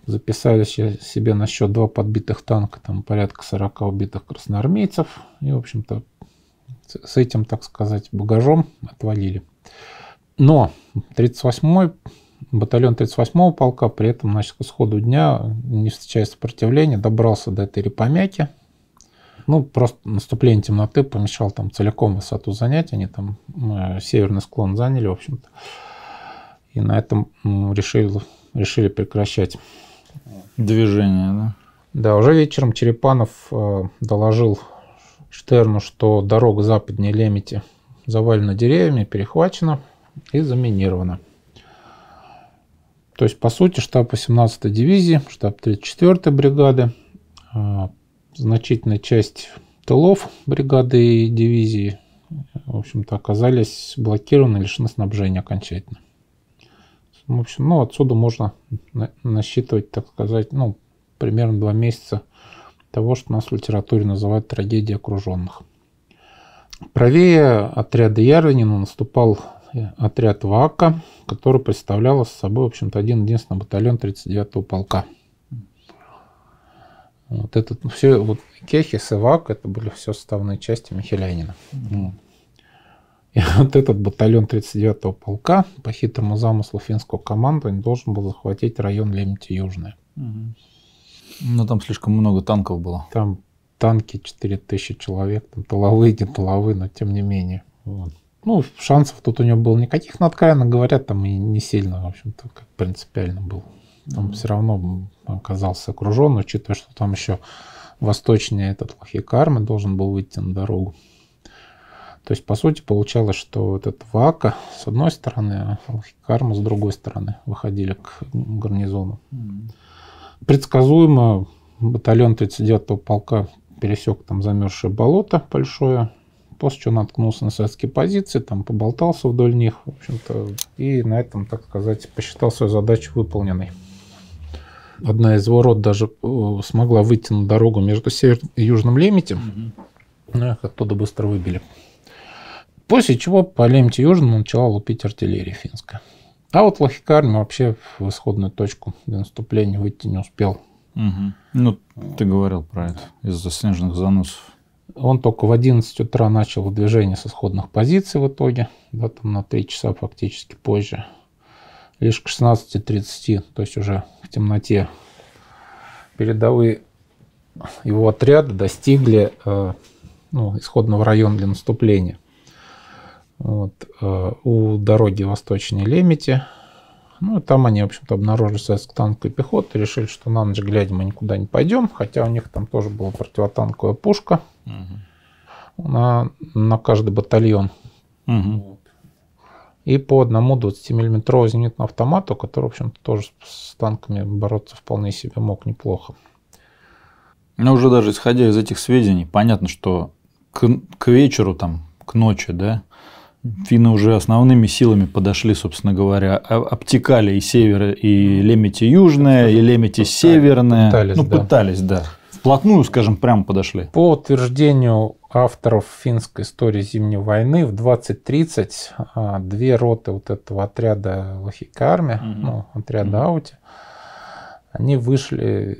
Записали себе на счет два подбитых танка, там порядка 40 убитых красноармейцев. И, в общем-то, с этим, так сказать, багажом отвалили. Но 38-й батальон 38-го полка при этом, значит, к исходу дня, не встречая сопротивления, добрался до этой репомяки. Ну, просто наступление темноты помешал там целиком высоту занять. Они там э, северный склон заняли, в общем-то. И на этом решили, решили прекращать движение, да? Да, уже вечером Черепанов э, доложил Штерну, что дорога западнее Лемити завалена деревьями, перехвачена и заминирована. То есть, по сути, штаб 18-й дивизии, штаб 34-й бригады, а, значительная часть тылов бригады и дивизии, в общем-то, оказались блокированы, лишены снабжения окончательно. В общем, ну, отсюда можно насчитывать, так сказать, ну, примерно два месяца того, что нас в литературе называют трагедией окруженных. Правее отряда Ярвинина наступал отряд ВАКа, который представлял собой, в общем-то, один единственный батальон 39-го полка. Вот это все, вот Кехис и ВАК, это были все составные части Михелянина. Mm-hmm. И <laughs> вот этот батальон 39-го полка по хитрому замыслу финского командования должен был захватить район Лемти-Южное. Mm-hmm. Ну, там слишком много танков было. Там танки 4000 человек, там тыловые, не тыловые, но тем не менее. Вот. Ну, шансов тут у него было никаких, но, откровенно говоря, там и не сильно, в общем-то, как принципиально был. Там mm-hmm. все равно оказался окружен, учитывая, что там еще восточнее этот Лохикарма должен был выйти на дорогу. То есть, по сути, получалось, что этот Вака с одной стороны, а Лохикарма с другой стороны выходили к гарнизону. Предсказуемо батальон 39-го полка пересек там замерзшее болото большое, после чего наткнулся на советские позиции, там поболтался вдоль них, в общем-то, и на этом, так сказать, посчитал свою задачу выполненной. Одна из ворот даже э, смогла выйти на дорогу между Северным и Южным Лемете, но их оттуда быстро выбили. После чего по Лемете Южному начала лупить артиллерия финская. А вот Лохикарм вообще в исходную точку для наступления выйти не успел. Угу. Ну, ты говорил про это, из-за снежных заносов. Он только в 11 утра начал выдвижение с исходных позиций в итоге, да, там на 3 часа фактически позже. Лишь к 16.30, то есть уже в темноте, передовые его отряды достигли э, ну, исходного района для наступления. Вот, э, у дороги восточнее Лемити. Ну, там они, в общем-то, обнаружили советскую танковую пехоту, решили, что на ночь глядя мы никуда не пойдем, хотя у них там тоже была противотанковая пушка угу. на, на каждый батальон. Угу. И по одному 20-миллиметровому зенитному автомату, который, в общем-то, тоже с танками бороться вполне себе мог неплохо. Но уже даже исходя из этих сведений, понятно, что к, к вечеру, там, к ночи, да, финны уже основными силами подошли, собственно говоря, обтекали и север, и Лемити южное, и Лемити северное. Пытались, ну, да. пытались, да. Вплотную, скажем, прямо подошли. По утверждению авторов финской истории Зимней войны в 2030 а, две роты вот этого отряда Лохика армия, угу. ну, отряда угу. Аути, они вышли,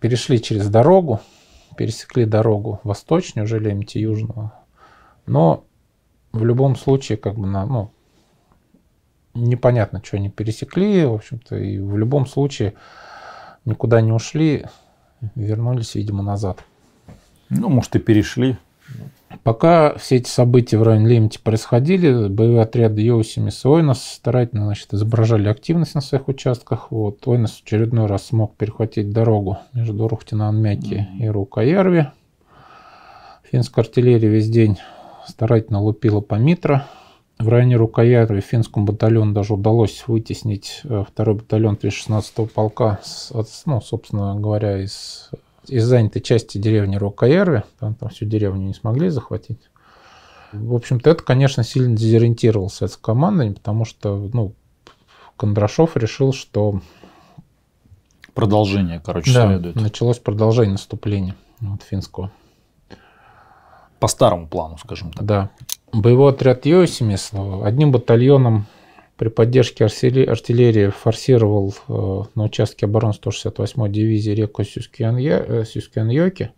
перешли через дорогу, пересекли дорогу восточнее, уже Лемити южного. Но в любом случае, как бы на, ну, непонятно, что они пересекли, в общем-то, и в любом случае никуда не ушли, вернулись, видимо, назад. Ну, может, и перешли. Пока все эти события в районе Лемити происходили, боевые отряды Йосимис и Ойнос старательно значит, изображали активность на своих участках. Вот. Ойнос в очередной раз смог перехватить дорогу между Рухтинанмяки mm-hmm. и Рукаярви. Финская артиллерия весь день старательно лупила по Митро. В районе Рукаярви финскому батальону даже удалось вытеснить э, второй батальон 316-го полка, ну, собственно говоря, из из занятой части деревни Рокаярви, там, там всю деревню не смогли захватить. В общем-то, это, конечно, сильно дезориентировало советскую команду, потому что, ну, Кондрашов решил, что... Продолжение, короче, да, следует. началось продолжение наступления вот, финского. По старому плану, скажем так. Да. Боевой отряд Йосимис одним батальоном при поддержке артиллерии форсировал э, на участке обороны 168-й дивизии реку э, Сюскиан-Йоки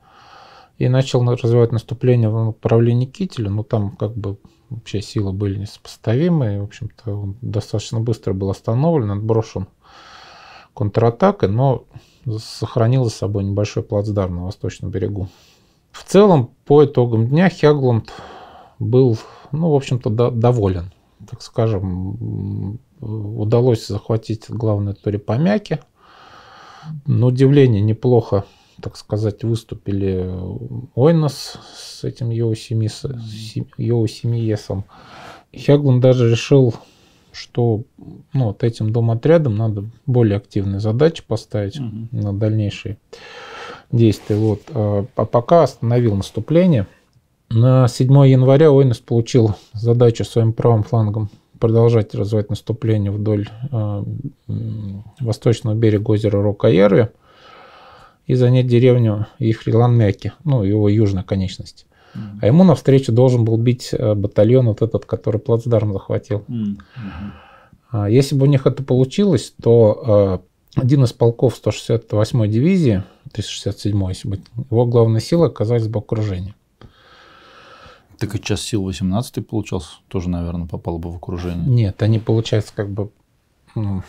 и начал развивать наступление в направлении Кителя. Но там как бы вообще силы были несопоставимые. В общем-то, он достаточно быстро был остановлен, отброшен контратакой, но сохранил за собой небольшой плацдарм на восточном берегу. В целом, по итогам дня Хегланд был, ну, в общем-то, доволен так скажем, удалось захватить главную Турипомяки. На удивление неплохо, так сказать, выступили Ойнос с этим Йоусимиесом. Хеглун даже решил, что ну, вот этим дом отрядом надо более активные задачи поставить угу. на дальнейшие действия. Вот. А, а пока остановил наступление – на 7 января Ойнес получил задачу своим правым флангом продолжать развивать наступление вдоль э, восточного берега озера Рокаерви и занять деревню Ихрилан-Мяки, ну, его южной конечности. Mm-hmm. А ему навстречу должен был бить э, батальон вот этот, который плацдарм захватил. Mm-hmm. Если бы у них это получилось, то э, один из полков 168-й дивизии, 367-й, если быть, его главная сила оказались бы окружение. Так и час сил 18 получался, тоже, наверное, попал бы в окружение. Нет, они, получается, как бы... Ну,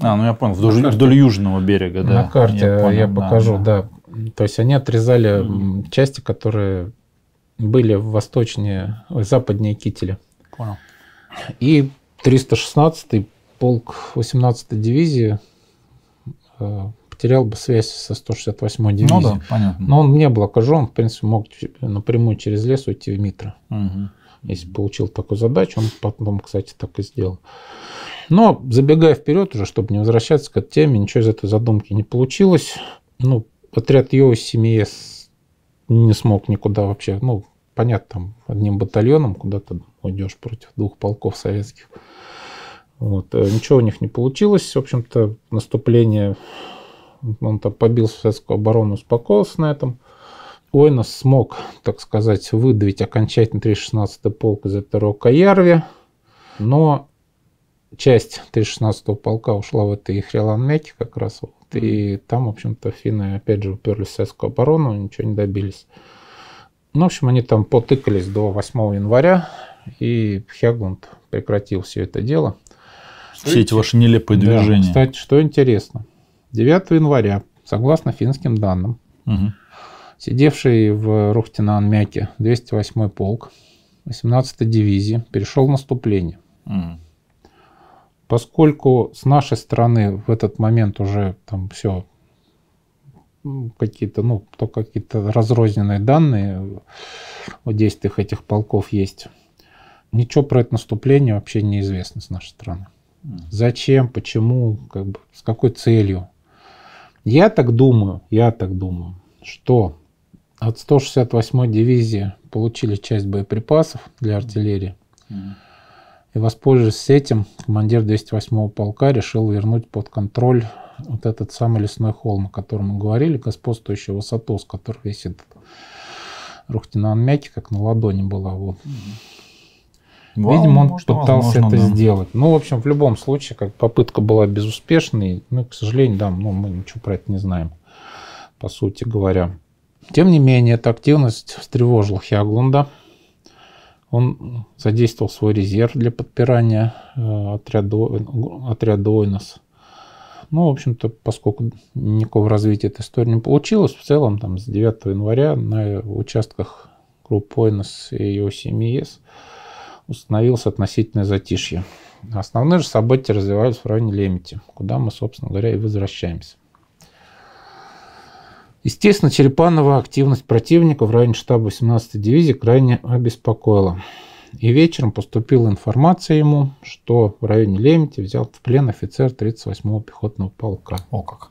а, ну я понял, вдоль, карте, вдоль южного берега, да. На карте я, понял, я покажу, да, да. То есть они отрезали mm. части, которые были в восточнее, западнее Кителя. Понял. И 316-й полк 18-й дивизии э, потерял бы связь со 168-й дивизией. Ну да, понятно. Но он не был окружен, в принципе, мог напрямую через лес уйти в Митро. Угу. Если получил такую задачу, он потом, кстати, так и сделал. Но, забегая вперед уже, чтобы не возвращаться к этой теме, ничего из этой задумки не получилось. Ну, отряд Йо семьи не смог никуда вообще, ну, понятно, там одним батальоном куда-то уйдешь против двух полков советских. Вот. Э, ничего у них не получилось. В общем-то, наступление он там побил советскую оборону, успокоился на этом. Ойнос смог, так сказать, выдавить окончательно 316-й полк из этого Каярви, но часть 316-го полка ушла в это Ихреланмеки как раз. Вот, и там, в общем-то, финны опять же уперлись в советскую оборону, ничего не добились. Ну, в общем, они там потыкались до 8 января, и Хеглунд прекратил все это дело. Все эти ваши нелепые Да, движения. кстати, что интересно. 9 января, согласно финским данным, Мгм. сидевший в Рухтинан-Мяке 208 полк 18-й дивизии перешел в наступление. Мгм. Поскольку с нашей стороны в этот момент уже там все какие-то, ну, то какие-то разрозненные данные о действиях этих полков есть. Ничего про это наступление вообще неизвестно с нашей стороны. Зачем, почему, как бы, с какой целью. Я так думаю, я так думаю, что от 168-й дивизии получили часть боеприпасов для артиллерии. И воспользуясь этим, командир 208-го полка решил вернуть под контроль вот этот самый лесной холм, о котором мы говорили, господствующую высоту, с которой висит Рухтинан Мяки, как на ладони была. Вот. Видимо, он Может, пытался возможно, это да. сделать. Ну, в общем, в любом случае, как попытка была безуспешной, ну, к сожалению, да, ну, мы ничего про это не знаем, по сути говоря. Тем не менее, эта активность встревожила Хиаглунда. Он задействовал свой резерв для подпирания э, отряда, отряда Ойнос. Ну, в общем-то, поскольку никакого развития этой истории не получилось, в целом там с 9 января на участках группы Ойнос и ОСМИС установилось относительное затишье. Основные же события развивались в районе Лемити, куда мы, собственно говоря, и возвращаемся. Естественно, Черепанова активность противника в районе штаба 18-й дивизии крайне обеспокоила. И вечером поступила информация ему, что в районе Лемити взял в плен офицер 38-го пехотного полка, О как.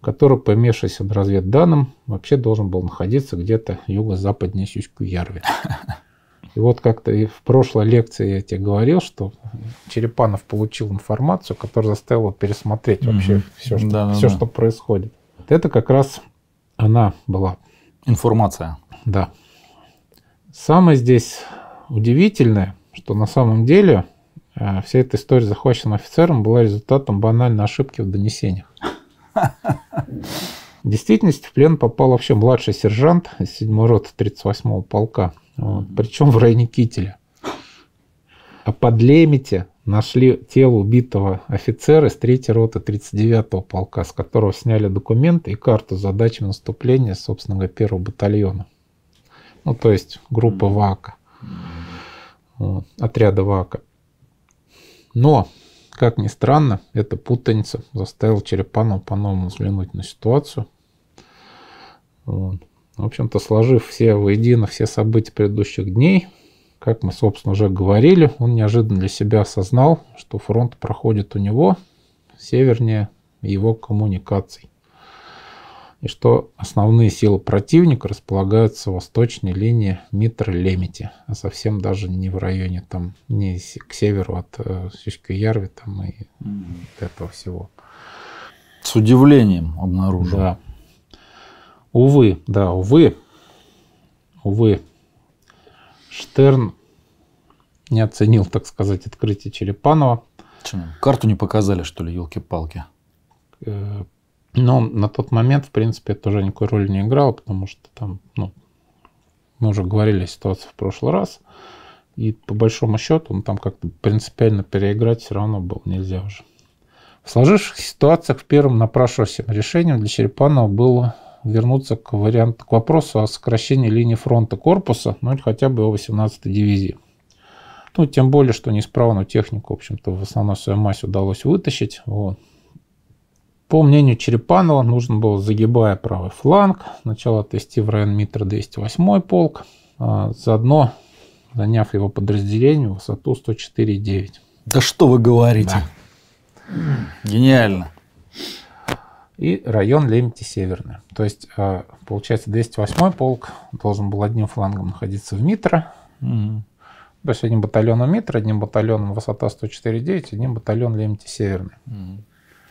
который, по имевшимся разведданным, вообще должен был находиться где-то юго-западнее Сюську-Ярви. <laughs> И вот как-то и в прошлой лекции я тебе говорил, что Черепанов получил информацию, которая заставила пересмотреть вообще Мгм. все, что, Да-да-да. все, что происходит. Вот Это как раз она была Информация. да. Самое здесь удивительное, что на самом деле э, вся эта история с захваченным офицером была результатом банальной ошибки в донесениях. <laughs> В действительности в плен попал вообще младший сержант из 7 роты 38-го полка, вот, причем в районе Кителя. А под Лемете нашли тело убитого офицера из 3 роты 39-го полка, с которого сняли документы и карту с задачами наступления, собственно говоря, первого батальона. Ну, то есть группа ВАКа, вот, отряда ВАКа. Но, как ни странно, эта путаница заставила Черепанова по-новому взглянуть на ситуацию. Вот. В общем-то, сложив все воедино, все события предыдущих дней, как мы, собственно, уже говорили, он неожиданно для себя осознал, что фронт проходит у него севернее его коммуникаций. И что основные силы противника располагаются восточней линии Митра-Лемити, а совсем даже не в районе, там, не к северу от э, Сюськи-Ярви там, и вот этого всего. С удивлением обнаружил. Да. Увы, да, увы, увы, Штерн не оценил, так сказать, открытие Черепанова. Почему? Карту не показали, что ли, елки-палки? Э, Но на тот момент, в принципе, это уже никакой роли не играло, потому что там, ну, мы уже говорили о ситуации в прошлый раз. И по большому счету, ну, там как-то принципиально переиграть все равно было нельзя уже. В сложившихся ситуациях в первом напрашиваемся решением для Черепанова было вернуться к варианту, к вопросу о сокращении линии фронта корпуса, ну или хотя бы его 18-й дивизии. Ну, тем более, что неисправную технику, в общем-то, в основной своей массе удалось вытащить. Вот. По мнению Черепанова, нужно было, загибая правый фланг, сначала отвести в район Митра 208 полк, а заодно заняв его подразделение в высоту 104,9. Да что вы говорите? Гениально. И район Лемити Северный. То есть, а, получается, 208 полк должен был одним флангом находиться в Митро, Мгм. то есть одним батальоном Митро, одним батальоном высота 104,9, одним батальон Лемити Северный.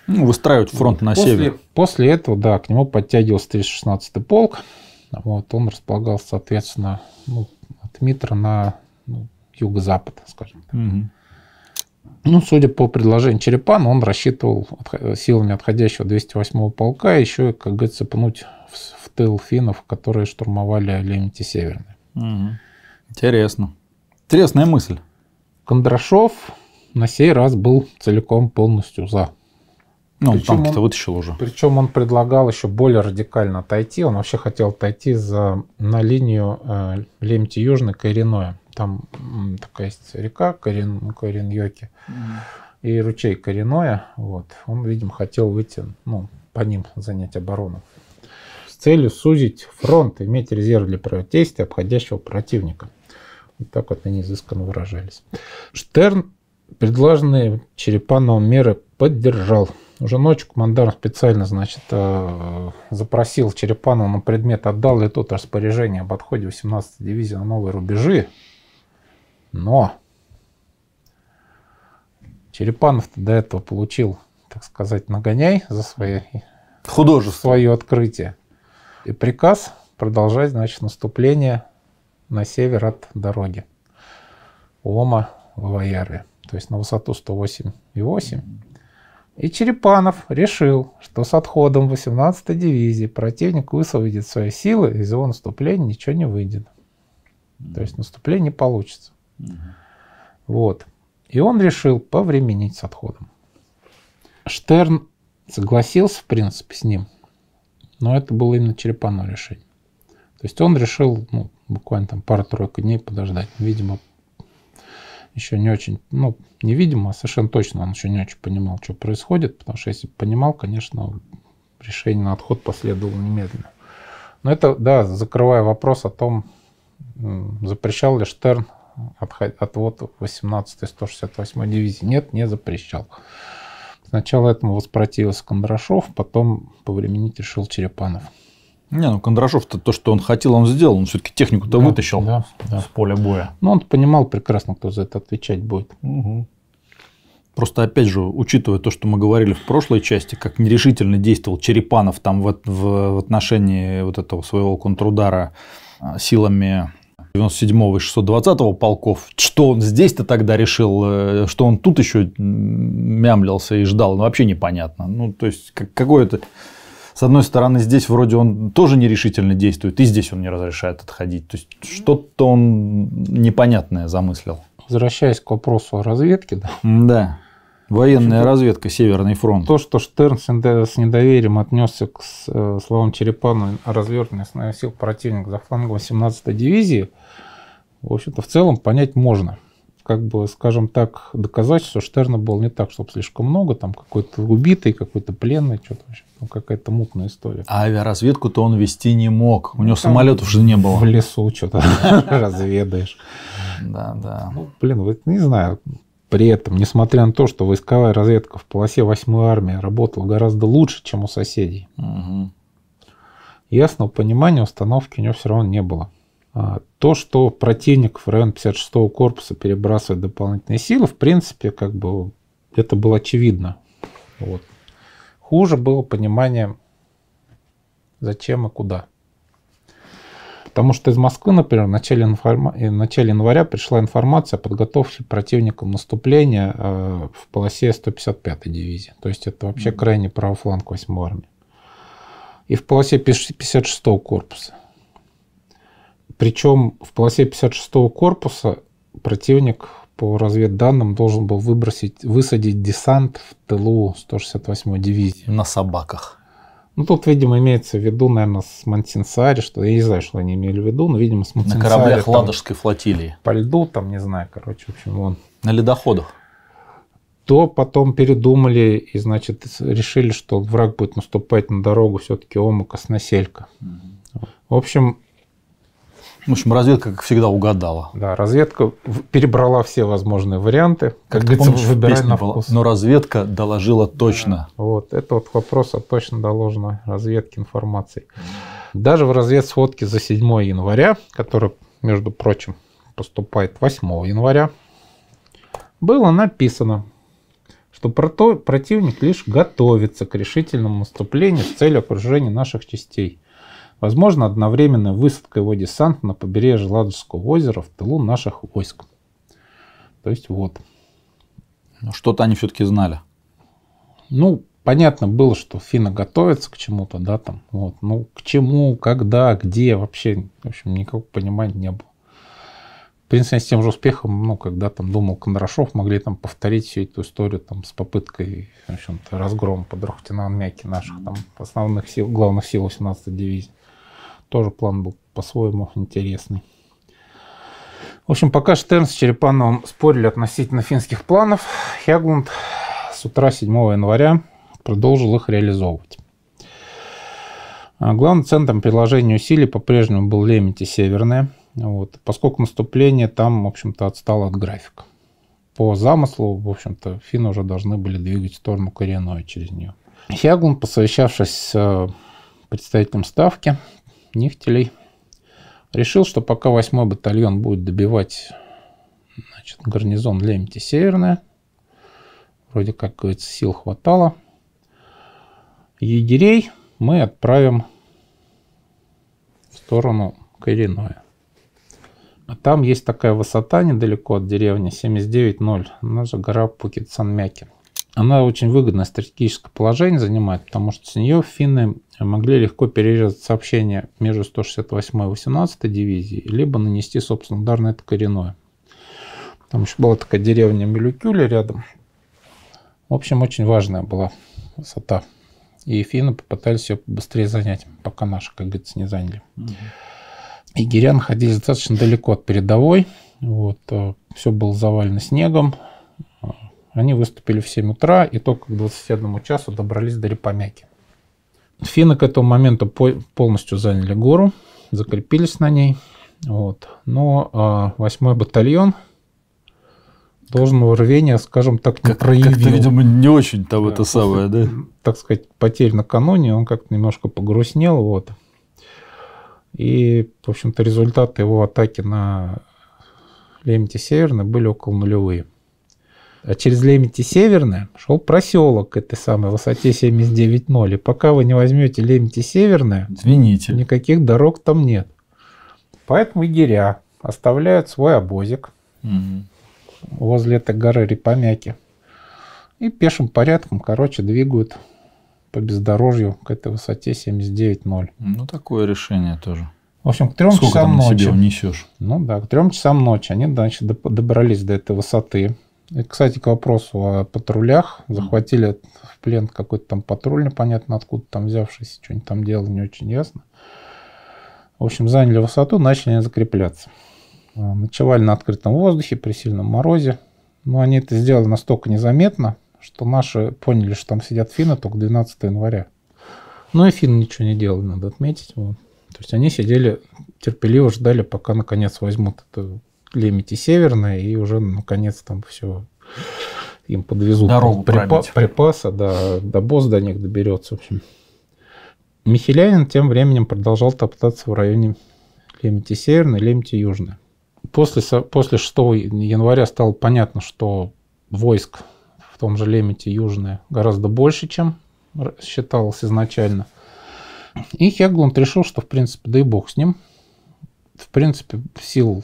Ну, выстраивать фронт на после, север. После этого, да, к нему подтягивался 316 полк. Вот, он располагался, соответственно, ну, от Митра на ну, юго-запад, скажем так. Мгм. Ну, судя по предложению Черепана, он рассчитывал силами отходящего 208 полка еще, как говорится, пнуть в, в тыл финнов, которые штурмовали Лемити Северный. Угу. Интересно. Интересная мысль. Кондрашов на сей раз был целиком полностью за. Ну, Причем танки-то он- вытащил уже. Причем он предлагал еще более радикально отойти. Он вообще хотел отойти за, на линию э, Лемти Южный Кайриное. Там такая есть река Карин, Карин-Йоки и ручей Коренное. Вот. Он, видимо, хотел выйти, ну, по ним занять оборону. С целью сузить фронт, иметь резерв для противодействия обходящего противника. Вот так вот они изысканно выражались. Штерн предложенные Черепановым меры поддержал. Уже ночью командар специально, значит, э, запросил Черепанова на предмет, отдал ли тот распоряжение об отходе 18-й дивизии на новые рубежи. Но Черепанов до этого получил, так сказать, нагоняй за свои, Художество. свое открытие. И приказ продолжать, значит, наступление на север от дороги. Ома в Ваяры. То есть на высоту 108,8. И Черепанов решил, что с отходом 18-й дивизии противник высвободит свои силы, из его наступления ничего не выйдет. То есть наступление не получится. Вот. И он решил повременить с отходом. Штерн согласился, в принципе, с ним, но это было именно Черепаново решение. То есть он решил ну, буквально там пару-тройку дней подождать. Видимо, еще не очень, ну, невидимо, а совершенно точно он еще не очень понимал, что происходит, потому что если бы понимал, конечно, решение на отход последовало немедленно. Но это, да, закрывая вопрос о том, запрещал ли Штерн отход- отвод 18-й 168 дивизии. Нет, не запрещал. Сначала этому воспротивился Кондрашов, потом повременить решил Черепанов. Не, ну Кондрашов-то то, что он хотел, он сделал. Он все-таки технику-то Да, вытащил да, да. с поля боя. Но он понимал прекрасно, кто за это отвечать будет. Просто, опять же, учитывая то, что мы говорили в прошлой части, как нерешительно действовал Черепанов там в, в- в отношении вот этого своего контрудара а, силами 97-го и 620-го полков, что он здесь-то тогда решил, э, что он тут еще мямлился и ждал, ну, вообще непонятно. Ну, то есть, как- какое-то... С одной стороны, здесь вроде он тоже нерешительно действует, и здесь он не разрешает отходить. То есть, что-то он непонятное замыслил. Возвращаясь к вопросу о разведке, да, Да. Военная разведка, Северный фронт. то, что Штерн с недо- с недоверием отнесся к э, словам Черепанова о развертывании основных сил противника за флангом 17-й дивизии, в общем-то, в целом понять можно. Как бы, скажем так, доказать, что Штерна было не так, чтобы слишком много, там какой-то убитый, какой-то пленный, что-то вообще, ну, какая-то мутная история. А авиаразведку-то он вести не мог. У него там самолетов же не было. В лесу что-то <laughs> разведаешь. Да, да. Ну, блин, вот не знаю. При этом, несмотря на то, что войсковая разведка в полосе 8-й армии работала гораздо лучше, чем у соседей, Мгм. ясного понимания установки у него все равно не было. А то, что противник в район 56-го корпуса перебрасывает дополнительные силы, в принципе, как бы это было очевидно. Вот. Хуже было понимание, зачем и куда. Потому что из Москвы, например, в начале, информа- э, в начале января пришла информация о подготовке противником наступления э, в полосе 155-й дивизии. То есть это вообще крайний правый фланг 8-й армии. И в полосе 56-го корпуса. Причем в полосе 56-го корпуса противник по разведданным должен был выбросить, высадить десант в тылу 168-й дивизии. На собаках. Ну, тут, видимо, имеется в виду, наверное, с Мантинсари, что я не знаю, что они имели в виду, но, видимо, с На Мантинсари кораблях там Ладожской флотилии. по льду, там, не знаю, короче, в общем, вон. На ледоходах. То потом передумали и, значит, решили, что враг будет наступать на дорогу все-таки Ома-Косноселька. В общем, В общем, разведка, как всегда, угадала. да, разведка перебрала все возможные варианты. Как, Как говорится, выбирай на вкус. Но разведка доложила точно. Вот, это вот вопрос о точно доложенной разведке информации. Даже в разведсводке за 7 января, которая, между прочим, поступает 8 января, было написано, что противник лишь готовится к решительному наступлению с целью окружения наших частей. Возможно, одновременная высадка его десанта на побережье Ладожского озера в тылу наших войск. То есть вот. Но что-то они все-таки знали. Ну, понятно было, что финны готовятся к чему-то, да, там, вот, ну, к чему, когда, где, вообще, в общем, никакого понимания не было. В принципе, с тем же успехом, ну, когда там думал Кондрашов, могли там повторить всю эту историю там с попыткой, в общем-то, разгрома под Рохтинан-Мяки наших там основных сил, главных сил 18-й дивизии. Тоже план был по-своему интересный. В общем, пока Штерн с Черепановым спорили относительно финских планов, Хяглунд с утра 7 января продолжил их реализовывать. А главным центром приложения усилий по-прежнему был Лемити Северная, вот, поскольку наступление там, в общем-то, отстало от графика. По замыслу, в общем-то, финны уже должны были двигать в сторону Коренной через нее. Хяглун, посовещавшись с э, представителем Ставки, Нихтелей, решил, что пока 8 батальон будет добивать значит, гарнизон Лемити Северная, вроде как, говорится, сил хватало, егерей мы отправим в сторону Коренное. А там есть такая высота недалеко от деревни, 79.0. Она же гора Пукит-Санмяки. Она очень выгодное стратегическое положение занимает, потому что с нее финны могли легко перерезать сообщение между 168 и 18 дивизией, либо нанести, собственно, удар на это коренное. Там еще была такая деревня Милюкюля рядом. В общем, очень важная была высота. И финны попытались ее быстрее занять, пока наши, как говорится, не заняли. Угу. Егеря находились достаточно далеко от передовой. Вот, э, все было завалено снегом. Они выступили в 7 утра и только к 21 часу добрались до Репомяки. Финны к этому моменту полностью заняли гору, закрепились на ней. Вот. Но 8 а, батальон должного рвения, скажем так, не как, проявил. Как-то, видимо, не очень там да, это самое, да? Так сказать, потерь накануне, он как-то немножко погрустнел, вот. И, в общем-то, результаты его атаки на Лемите Северной были около нулевые. А через Лемити Северная шел проселок к этой самой высоте 79.0. И пока вы не возьмете Лемити Северная, Извините. никаких дорог там нет. Поэтому егеря оставляют свой обозик угу. возле этой горы Репомяки. И пешим порядком, короче, двигают по бездорожью к этой высоте 79.0. Ну, такое решение тоже. В общем, к трем Сколько часам ночи. Себе унесешь? Ну да, к трем часам ночи они, значит, добрались до этой высоты. И, кстати, к вопросу о патрулях. Захватили в плен какой-то там патруль, непонятно откуда там взявшийся, что-нибудь там делал, не очень ясно. В общем, заняли высоту, начали закрепляться. А, ночевали на открытом воздухе при сильном морозе. Но они это сделали настолько незаметно, что наши поняли, что там сидят финны только 12 января. Ну и финны ничего не делали, надо отметить. Вот. То есть они сидели, терпеливо ждали, пока наконец возьмут это Лемити Северная, и уже наконец там все им подвезут Дорогу припа- припаса, да, до босс до них доберется, в общем. Михелянин тем временем продолжал топтаться в районе Лемити Северной, Лемити Южной. После, после 6 января стало понятно, что войск в том же Лемите Южное гораздо больше, чем считалось изначально. И Хеглунд решил, что, в принципе, да и бог с ним. В принципе, сил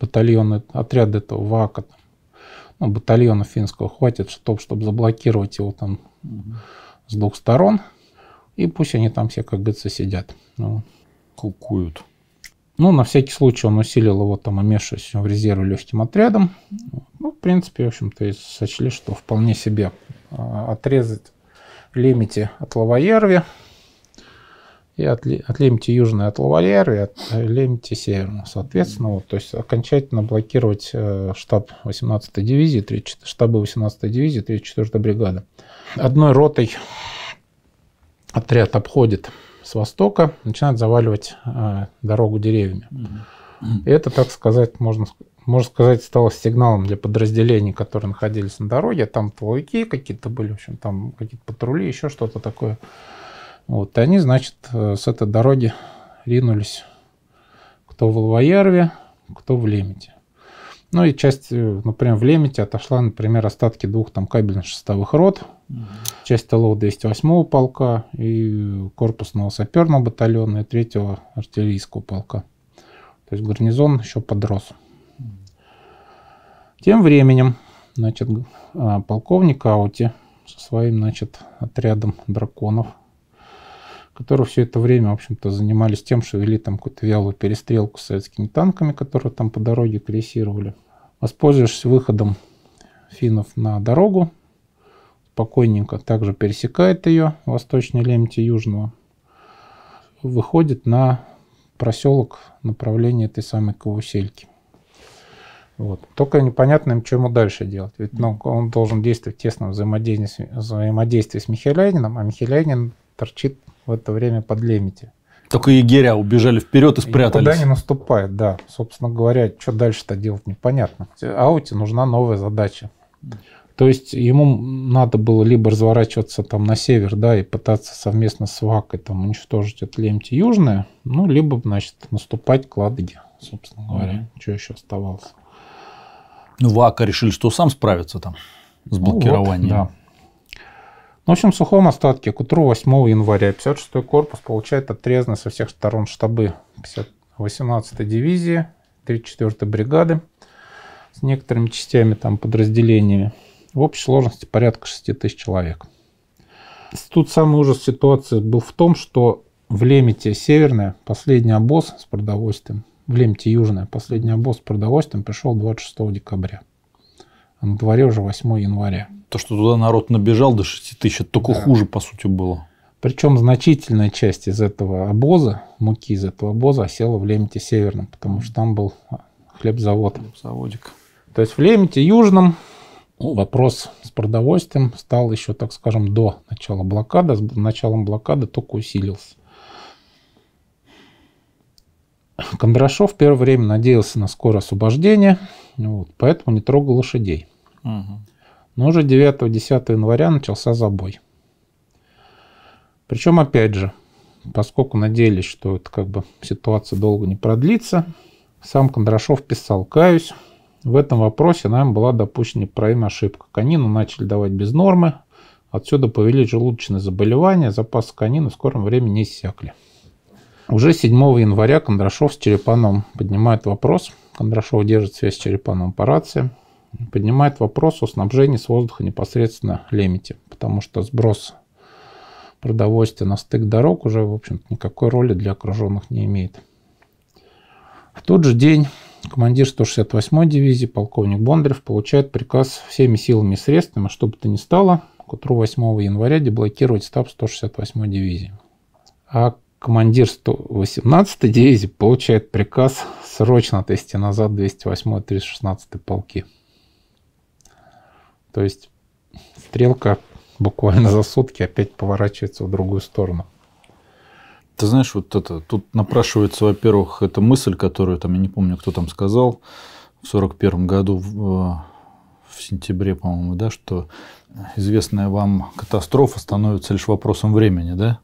батальона, отряда этого ВАКа, ну, батальона финского хватит, чтобы, чтобы заблокировать его там угу. с двух сторон. И пусть они там все, как говорится, сидят. Ну, Кукуют. Ну, на всякий случай он усилил его там омешившись в резерве легким отрядом. Ну, в принципе, в общем-то, сочли, что вполне себе а, отрезать лимите от Лаваерви и от, от лимити южной от Лаваерви, от лимити северной, соответственно. Вот, то есть окончательно блокировать э, штаб 18-й дивизии, 3, штабы 18-й дивизии, 34-й бригады. Одной ротой отряд обходит с востока, начинает заваливать э, дорогу деревьями. И это, так сказать, можно, можно сказать, стало сигналом для подразделений, которые находились на дороге. Там толыки какие-то были, в общем, там какие-то патрули, еще что-то такое. Вот, и они, значит, э, с этой дороги ринулись кто в Лавоярве, кто в Лемете. Ну и часть, э, например, в Лемете отошла, например, остатки двух там кабельно-шестовых рот, mm-hmm. часть тылов 208-го полка и корпусного саперного батальона и третьего артиллерийского полка. То есть гарнизон еще подрос. Тем временем, значит, а, полковник Аути со своим, значит, отрядом драконов, которые все это время, в общем-то, занимались тем, что вели там какую-то вялую перестрелку с советскими танками, которые там по дороге крейсировали. Воспользовавшись выходом финнов на дорогу, спокойненько также пересекает ее, восточной лемте южного, выходит на проселок направления этой самой Кавусельки. Вот. Только непонятно им, что ему дальше делать. Ведь ну, он должен действовать в тесном взаимодействии, взаимодействии с Михелянином, а Михеляйнин торчит в это время под Лемете. Только егеря убежали вперед и спрятались. Куда не наступает, да. Собственно говоря, что дальше-то делать непонятно. Ауте нужна новая задача. То есть ему надо было либо разворачиваться там на север, да, и пытаться совместно с Вакой там уничтожить это Лемти Южное, ну, либо, значит, наступать к Ладоге, собственно говоря. Mm-hmm. Что еще оставалось? Ну, Вака решили, что сам справится там с блокированием. Ну, вот, да. Ну, в общем, в сухом остатке к утру 8 января 56-й корпус получает отрезанные со всех сторон штабы 18-й дивизии, 34-й бригады с некоторыми частями там подразделениями. В общей сложности порядка 6 тысяч человек. Тут самый ужас ситуации был в том, что в Лемете Северная, последний обоз с продовольствием, в Лемте Южная, последний обоз с продовольствием пришел 26 декабря. А на дворе уже 8 января. То, что туда народ набежал до 6 тысяч, это только да. хуже, по сути, было. Причем значительная часть из этого обоза, муки из этого обоза осела в Лемете Северном, потому что там был хлебзавод. Хлебзаводик. То есть в Лемете Южном ну, вопрос с продовольствием стал еще, так скажем, до начала блокады. С началом блокады только усилился. Кондрашов первое время надеялся на скорое освобождение, вот, поэтому не трогал лошадей. Угу. Но уже 9-10 января начался забой. Причем, опять же, поскольку надеялись, что это как бы ситуация долго не продлится, сам Кондрашов писал, каюсь, в этом вопросе нам была допущена неправильная ошибка. Конину начали давать без нормы, отсюда повели желудочные заболевания, запасы конины в скором времени не иссякли. Уже 7 января Кондрашов с Черепановым поднимает вопрос, Кондрашов держит связь с Черепановым по рации, поднимает вопрос о снабжении с воздуха непосредственно Лемите, потому что сброс продовольствия на стык дорог уже, в общем-то, никакой роли для окруженных не имеет. В тот же день командир 168-й дивизии, полковник Бондарев, получает приказ всеми силами и средствами, что бы то ни стало, к утру 8 января деблокировать штаб 168-й дивизии. А командир 118-й дивизии получает приказ срочно отвести назад 208-й 316-й полки. То есть стрелка буквально за сутки опять поворачивается в другую сторону. Ты знаешь, вот это, тут напрашивается, во-первых, эта мысль, которую там, я не помню, кто там сказал, в 41 году, в, э, в сентябре, по-моему, да, что известная вам катастрофа становится лишь вопросом времени, да?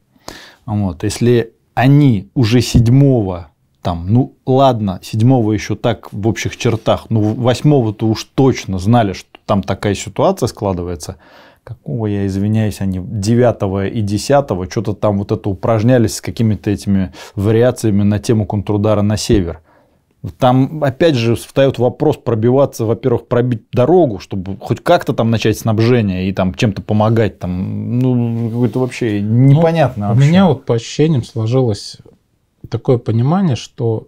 Вот. Если они уже седьмого там, ну ладно, седьмого еще так в общих чертах, ну восьмого-то уж точно знали, что там такая ситуация складывается, какого я извиняюсь, они 9 и 10 что-то там вот это упражнялись с какими-то этими вариациями на тему контрудара на север. Там, опять же, встает вопрос пробиваться, во-первых, пробить дорогу, чтобы хоть как-то там начать снабжение и там чем-то помогать. Там, ну, это вообще непонятно. Ну, вообще. У меня вот по ощущениям сложилось такое понимание, что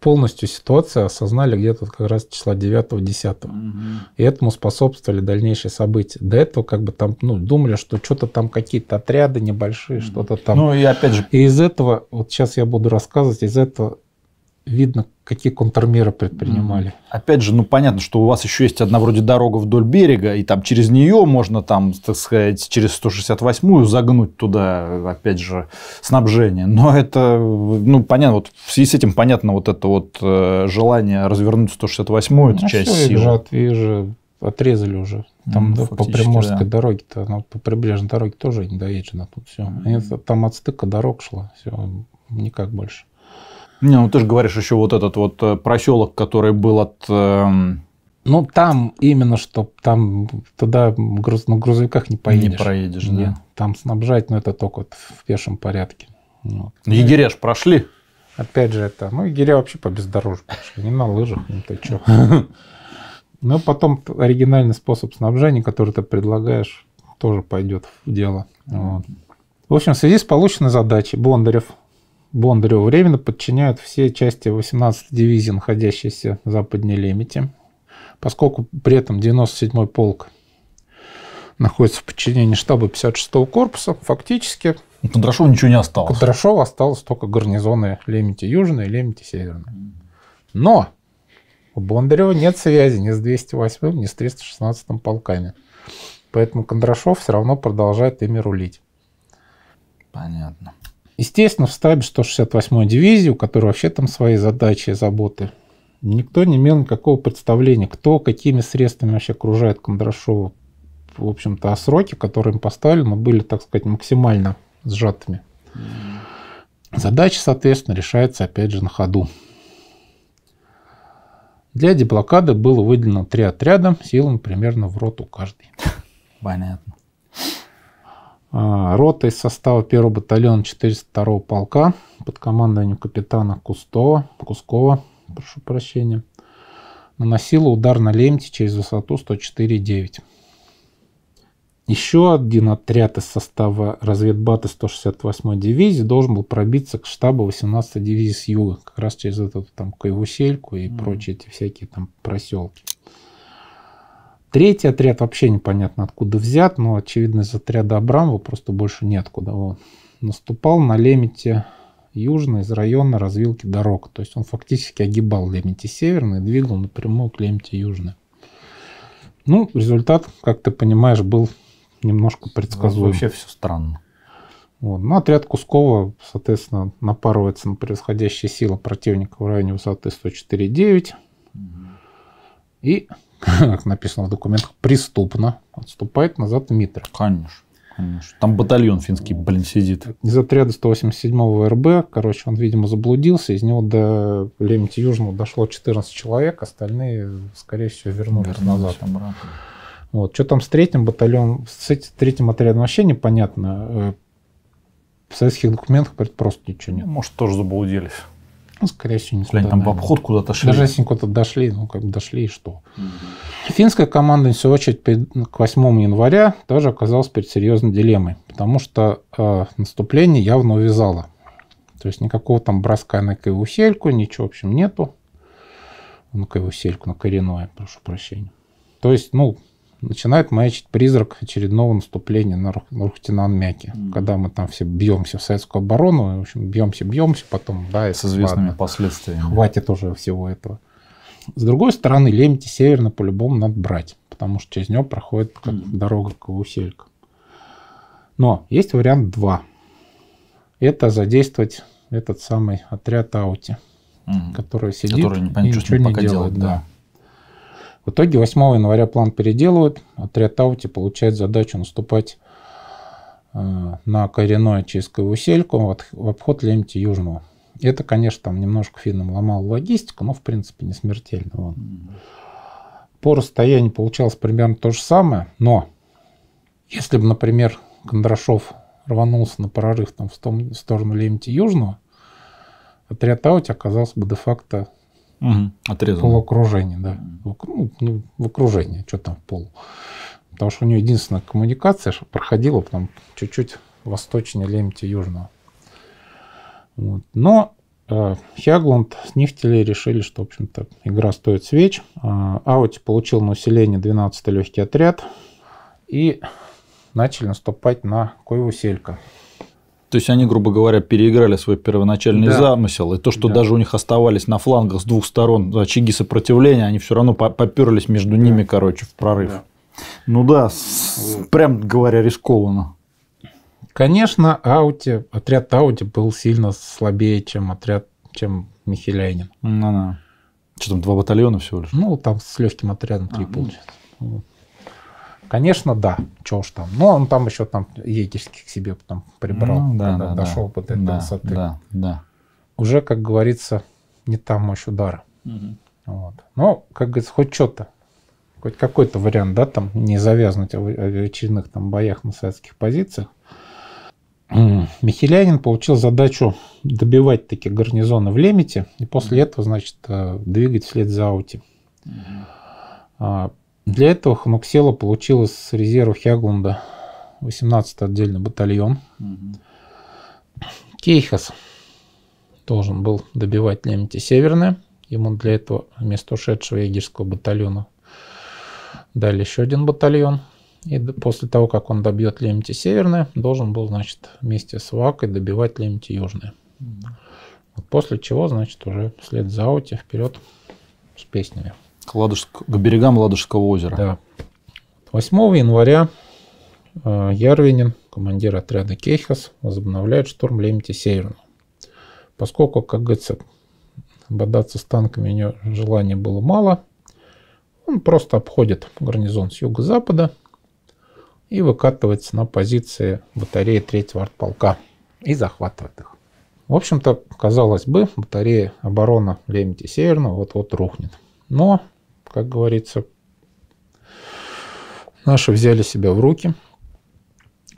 полностью ситуацию осознали где-то как раз числа 9-10. Угу. И этому способствовали дальнейшие события. До этого как бы там ну, думали, что что-то там какие-то отряды небольшие, угу. что-то там. Ну и опять же. И из этого, вот сейчас я буду рассказывать, из этого видно, какие контрмеры предпринимали. Опять же, ну понятно, что у вас еще есть одна вроде дорога вдоль берега, и там через нее можно там, так сказать, через 168-ю загнуть туда, опять же, снабжение. Но это, ну понятно, вот в связи с этим понятно вот это вот э, желание развернуть 168-ю, эту ну, часть все, сил. Же, и же отрезали уже. Там ну, да, по Приморской да. дороге-то, ну, по прибрежной дороге тоже не доезжено тут все. Mm-hmm. Там от стыка дорог шло, все, никак больше. Не, ну ты же говоришь еще вот этот вот э, проселок, который был от... Эм, ну, там именно, что там туда груз, на грузовиках не поедешь. Не проедешь, Нет, да. Там снабжать, но это только вот в пешем порядке. Вот. Ну, егеря ж прошли. Опять же, это, ну, егеря вообще по бездорожью пошли, не на лыжах, не то что. <laughs> Но потом оригинальный способ снабжения, который ты предлагаешь, тоже пойдет в дело. Вот. В общем, в связи с полученной задачей Бондарев Бондареву временно подчиняют все части 18 дивизии, находящиеся в западней Лемете. Поскольку при этом 97-й полк находится в подчинении штаба 56-го корпуса, фактически у Кондрашова ничего не осталось. У Кондрашова осталось только гарнизоны Лемити Южной и Лемити Северной. Но у Бондарева нет связи ни с 208-м, ни с 316-м полками. Поэтому Кондрашов все равно продолжает ими рулить. Понятно. Естественно, в штабе 168-й дивизии, у которой вообще там свои задачи и заботы, никто не имел никакого представления, кто какими средствами вообще окружает Кондрашова. В общем-то, а сроки, которые им поставлены, были, так сказать, максимально сжатыми. Задача, соответственно, решается опять же на ходу. Для деблокады было выделено три отряда силами примерно в роту каждый. Понятно. А, рота из состава 1 батальона 402 полка под командованием капитана Кустова, Кускова, прошу прощения, наносила удар на лемте через высоту 104,9. Еще один отряд из состава разведбата 168-й дивизии должен был пробиться к штабу 18-й дивизии с юга, как раз через эту там Кайвусельку и mm. прочие эти всякие там проселки. Третий отряд вообще непонятно откуда взят, но очевидно из отряда Абрамова просто больше неоткуда. Он наступал на Лемете южно из района развилки дорог. То есть он фактически огибал Лемете северный двигал напрямую к Лемете южной. Ну, результат, как ты понимаешь, был немножко предсказуем. Вообще все странно. Вот. Ну, отряд Кускова, соответственно, напарывается на превосходящие силы противника в районе высоты 104,9. Угу. И, как <laughs> написано в документах, преступно отступает назад Митр. Конечно. Конечно. Там батальон финский, блин, сидит. Из отряда 187-го РБ, короче, он, видимо, заблудился. Из него до Лемити Южного дошло 14 человек, остальные, скорее всего, вернулись, вернулись назад. Обратно. Вот. Что там с третьим батальоном, с третьим отрядом вообще непонятно. Э, в советских документах просто ничего нет. Может, тоже заблудились. Ну, скорее всего, не Они там в обход куда-то шли. Даже если куда-то дошли, ну, как бы дошли и что. Угу. Финская команда, в свою очередь, к 8 января тоже оказалась перед серьезной дилеммой, потому что э, наступление явно увязало. То есть никакого там броска на Кайвусельку, ничего, в общем, нету. На Кайвусельку, на коренное, прошу прощения. То есть, ну, начинает маячить призрак очередного наступления на, на Рухтинан-Мяке. Mm. Когда мы там все бьемся в советскую оборону, в общем, бьемся, бьемся, потом, да, с известными ладно, последствиями. Хватит уже всего этого. С другой стороны, Лемти северно по-любому надо брать, потому что через него проходит как mm. дорога к Уселька. Но есть вариант 2. Это задействовать этот самый отряд Аути, mm. который сидит который не и ничего не делает. делает да. Да. В итоге 8 января план переделывают. Отряд Аути получает задачу наступать э, на коренное через Кавусельку в обход Лемти Южного. Это, конечно, там немножко финнам ломало логистику, но в принципе не смертельно. Вот. По расстоянию получалось примерно то же самое, но если бы, например, Кондрашов рванулся на прорыв там, в, том, в сторону Лемти Южного, отряд Аути оказался бы де-факто Угу. Отрезано. Полуокружение, да. В, ну, в окружении, что там в пол. Потому что у него единственная коммуникация проходила там чуть-чуть восточнее Лемти Южного. Вот. Но э, Хягланд с решили, что, в общем-то, игра стоит свеч. Э, Аути получил на усиление 12-й легкий отряд и начали наступать на Койвуселька. То есть они, грубо говоря, переиграли свой первоначальный да. замысел, и то, что да. даже у них оставались на флангах с двух сторон очаги сопротивления, они все равно поперлись между да. ними, короче, в прорыв. Да. Ну да, с, прям говоря, рискованно. Конечно, Аути, отряд Аути был сильно слабее, чем отряд, чем Михеляйнин. Ну да. Что там, два батальона всего лишь? Ну, там с легким отрядом три а, получается. Ну. Конечно, да. Чего ж там. Но он там еще там егерских себе потом прибрал, ну, да, когда да, дошел да. до этой да, высоты. Да, да. Уже, как говорится, не та мощь удара. Угу. Вот. Но, как говорится, хоть что-то. Хоть какой-то вариант, да, там не завязнуть в очередных там боях на советских позициях. Михелянин получил задачу добивать такие гарнизоны в Лемете и после этого, значит, э, двигать вслед за Аути. Угу. Для этого Хануксела получила с резерва Хяглунда 18-й отдельный батальон. Кейхас должен был добивать Лемти Северное. Ему для этого вместо ушедшего егерского батальона дали еще один батальон. И после того, как он добьет Лемти Северное, должен был, значит, вместе с Вакой добивать Лемти Южное. Вот после чего, значит, уже вслед за Аути вперед с песнями. К, Ладожск... к берегам Ладожского озера. Да. 8 января э, Ярвинин, командир отряда Кейхас, возобновляет штурм Лемти Северного. Поскольку, как говорится, бодаться с танками у него желания было мало, он просто обходит гарнизон с юго-запада и выкатывается на позиции батареи 3-го артполка и захватывает их. В общем-то, казалось бы, батарея обороны Лемити Северного вот-вот рухнет. Но, как говорится, наши взяли себя в руки,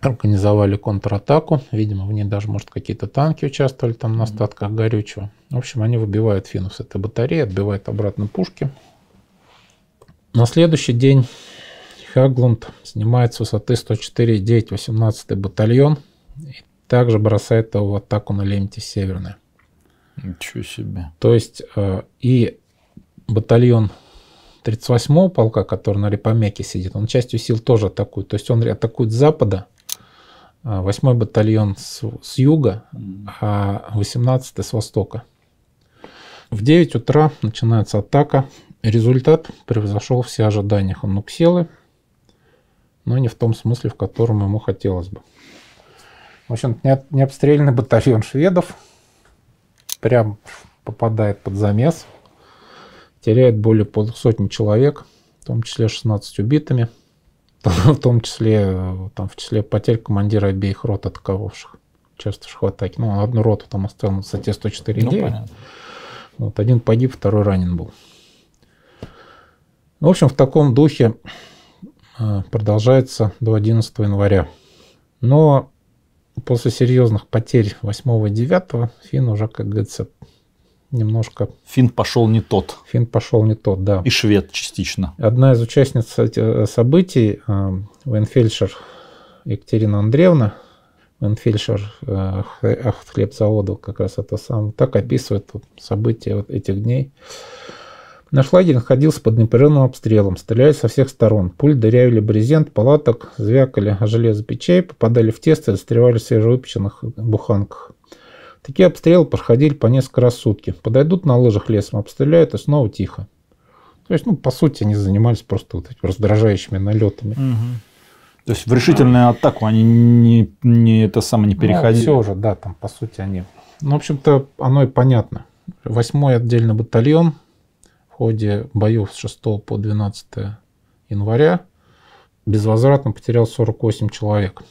организовали контратаку. Видимо, в ней даже, может, какие-то танки участвовали там на остатках горючего. В общем, они выбивают финну с этой батареи, отбивают обратно пушки. На следующий день Хаглунд снимает с высоты 104,9 18 батальон и также бросает его в атаку на Лемте Северное. Ничего себе. То есть э, и батальон 38-го полка, который на Репомеке сидит, он частью сил тоже атакует. То есть он атакует с запада, 8-й э, батальон с, с юга, а 18-й с востока. В 9 утра начинается атака. Результат превзошел все ожидания Ханукселы, но не в том смысле, в котором ему хотелось бы. В общем, необстрелянный батальон шведов прям попадает под замес, теряет более полусотни человек, в том числе 16 убитыми, <laughs> в том числе, там, в числе потерь командира обеих рот атаковавших, участвовавших в атаке. Ну, одну роту там оставил на высоте 104 ну, вот, один погиб, второй ранен был. В общем, в таком духе э, продолжается до 11 января. Но после серьезных потерь 8 и 9 Фин уже, как говорится, немножко... Фин пошел не тот. Фин пошел не тот, да. И швед частично. Одна из участниц э, событий, э, Венфельдшер Екатерина Андреевна, Венфельдшер хлебзавода, как раз это сам, так описывает события вот этих дней. Наш лагерь находился под непрерывным обстрелом, стреляли со всех сторон. Пуль дырявили брезент, палаток, звякали о железо печей, попадали в тесто и застревали в свежевыпеченных буханках. Такие обстрелы проходили по несколько раз в сутки. Подойдут на лыжах лесом, обстреляют и снова тихо. То есть, ну, по сути, они занимались просто вот этими раздражающими налетами. Угу. То есть в решительную атаку они не, не это самое не ну, переходили. Ну, все же, да, там по сути они. Ну, в общем-то, оно и понятно. Восьмой отдельный батальон ходе боев с 6 по 12 января безвозвратно потерял 48 человек.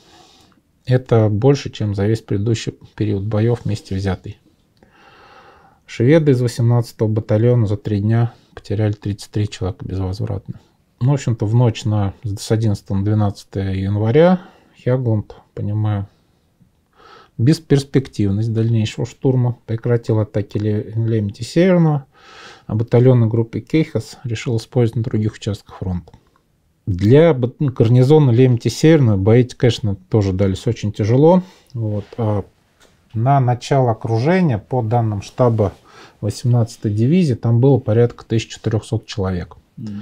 Это больше, чем за весь предыдущий период боев вместе взятый. Шведы из 18-го батальона за три дня потеряли 33 человека безвозвратно. Ну, в общем-то, в ночь на, с 11 на 12 января Хягланд, понимаю, бесперспективность дальнейшего штурма прекратил атаки Лемти Северного – а батальонной группы Кейхас решил использовать на других участках фронта. Для гарнизона Лемти Северного бои, конечно, тоже дались очень тяжело. Вот. А на начало окружения, по данным штаба 18-й дивизии, там было порядка 1400 человек. Mm.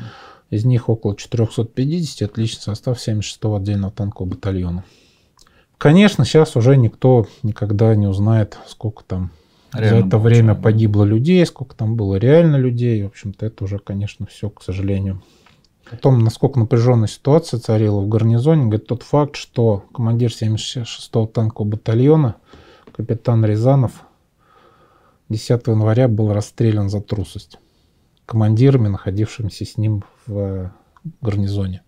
Из них около 450 отличный состав 76-го отдельного танкового батальона. Конечно, сейчас уже никто никогда не узнает, сколько там Реально За это время погибло людей, сколько там было реально людей. В общем-то, это уже, конечно, все, к сожалению. О том, насколько напряженная ситуация царила в гарнизоне, говорит тот факт, что командир 76-го танкового батальона, капитан Рязанов, 10 января был расстрелян за трусость командирами, находившимися с ним в гарнизоне.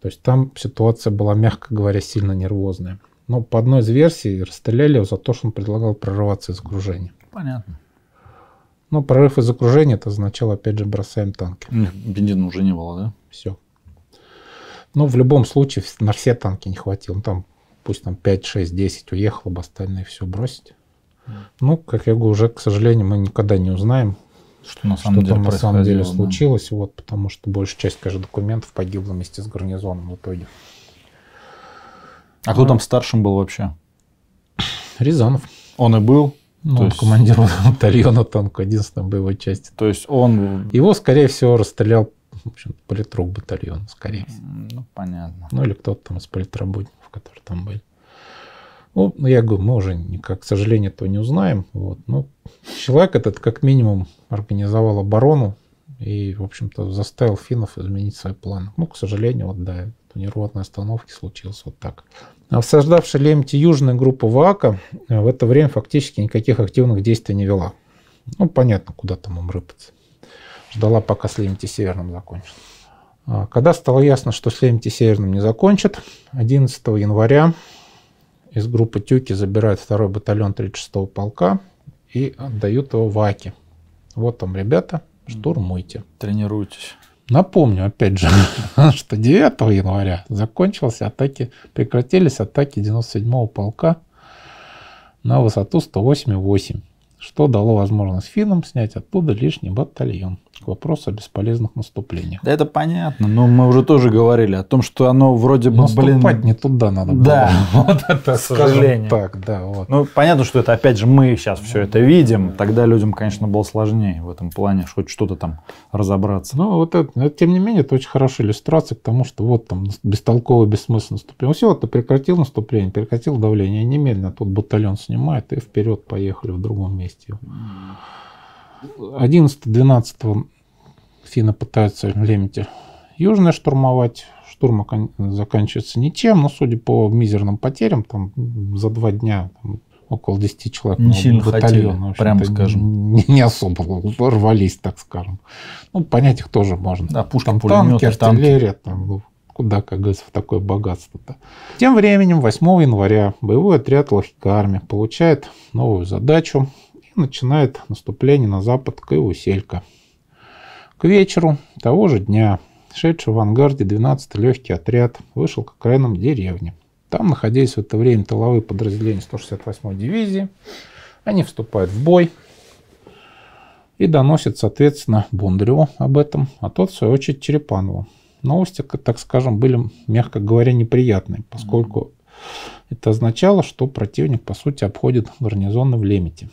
То есть там ситуация была, мягко говоря, сильно нервозная. Но по одной из версий расстреляли его за то, что он предлагал прорываться из окружения. Понятно. Но прорыв из окружения это означало, опять же, бросаем танки. Бензина уже не было, да? Все. Но в любом случае на все танки не хватило. Ну, там пусть там 5, 6, 10 уехало бы, остальные все бросить. Ну, как я говорю, уже, к сожалению, мы никогда не узнаем, что, на самом, что деле, там на самом деле случилось, вот, потому что большая часть, конечно, документов погибла вместе с гарнизоном в итоге. А кто там старшим был вообще? Рязанов. Он и был? Ну, То он есть- командир <laughs> батальона танка 11 боевой части. То есть он... Его, скорее всего, расстрелял в общем, политрук батальона, скорее всего. Ну, понятно. Ну, или кто-то там из политработников, которые там были. Ну, ну, я говорю, мы уже, никак, к сожалению, этого не узнаем. Вот. Ну, человек этот, как минимум, организовал оборону и, в общем-то, заставил финнов изменить свои планы. Ну, к сожалению, вот, да, нервотной остановки случилось вот так. Осаждавшая Лемти южная группа ВАКа э, в это время фактически никаких активных действий не вела. Ну, понятно, куда там им рыпаться. Ждала, пока с Лемти Северным закончит. А Когда стало ясно, что с Лемти Северным не закончат, 11 января из группы Тюки забирают второй батальон 36-го полка и отдают его Ваке. Вот там, ребята, штурмуйте. Тренируйтесь. Напомню, опять же, <laughs> что 9 января закончились атаки, прекратились атаки 97-го полка на высоту 108,8, что дало возможность финнам снять оттуда лишний батальон. К вопросу о бесполезных наступлениях. Да это понятно, но мы уже тоже говорили о том, что оно вроде бы, блин... Наступать не туда надо было. Да, <laughs> вот это, сожалению. Так, да, вот. Ну, понятно, что это, опять же, мы сейчас все это видим. Тогда людям, конечно, было сложнее в этом плане, хоть что-то там разобраться. Ну, вот это, но тем не менее, это очень хорошая иллюстрация к тому, что вот там бестолковое, бессмысленное наступление. Ну, все, ты прекратил наступление, прекратил давление, и немедленно тут батальон снимает и вперед поехали в другом месте. 11-12 финны пытаются в Лемете южное штурмовать. Штурм заканчивается ничем, но судя по мизерным потерям, там за два дня там, около 10 человек Не на сильно батальон, хотели, прямо скажем. Не, не особо рвались, так скажем. Ну, понять их тоже можно. Да, пушки, Там танки, танки. артиллерия, там, ну, куда, как говорится, в такое богатство-то. Тем временем, 8 января, боевой отряд Лохикарми получает новую задачу и начинает наступление на запад к Иуселька. К вечеру того же дня шедший в авангарде 12-й легкий отряд вышел к окраинам деревни. Там находились в это время тыловые подразделения 168-й дивизии. Они вступают в бой и доносят, соответственно, Бондареву об этом, а тот, в свою очередь, Черепанову. Новости, так скажем, были, мягко говоря, неприятные, поскольку это означало, что противник, по сути, обходит гарнизоны в Лемете.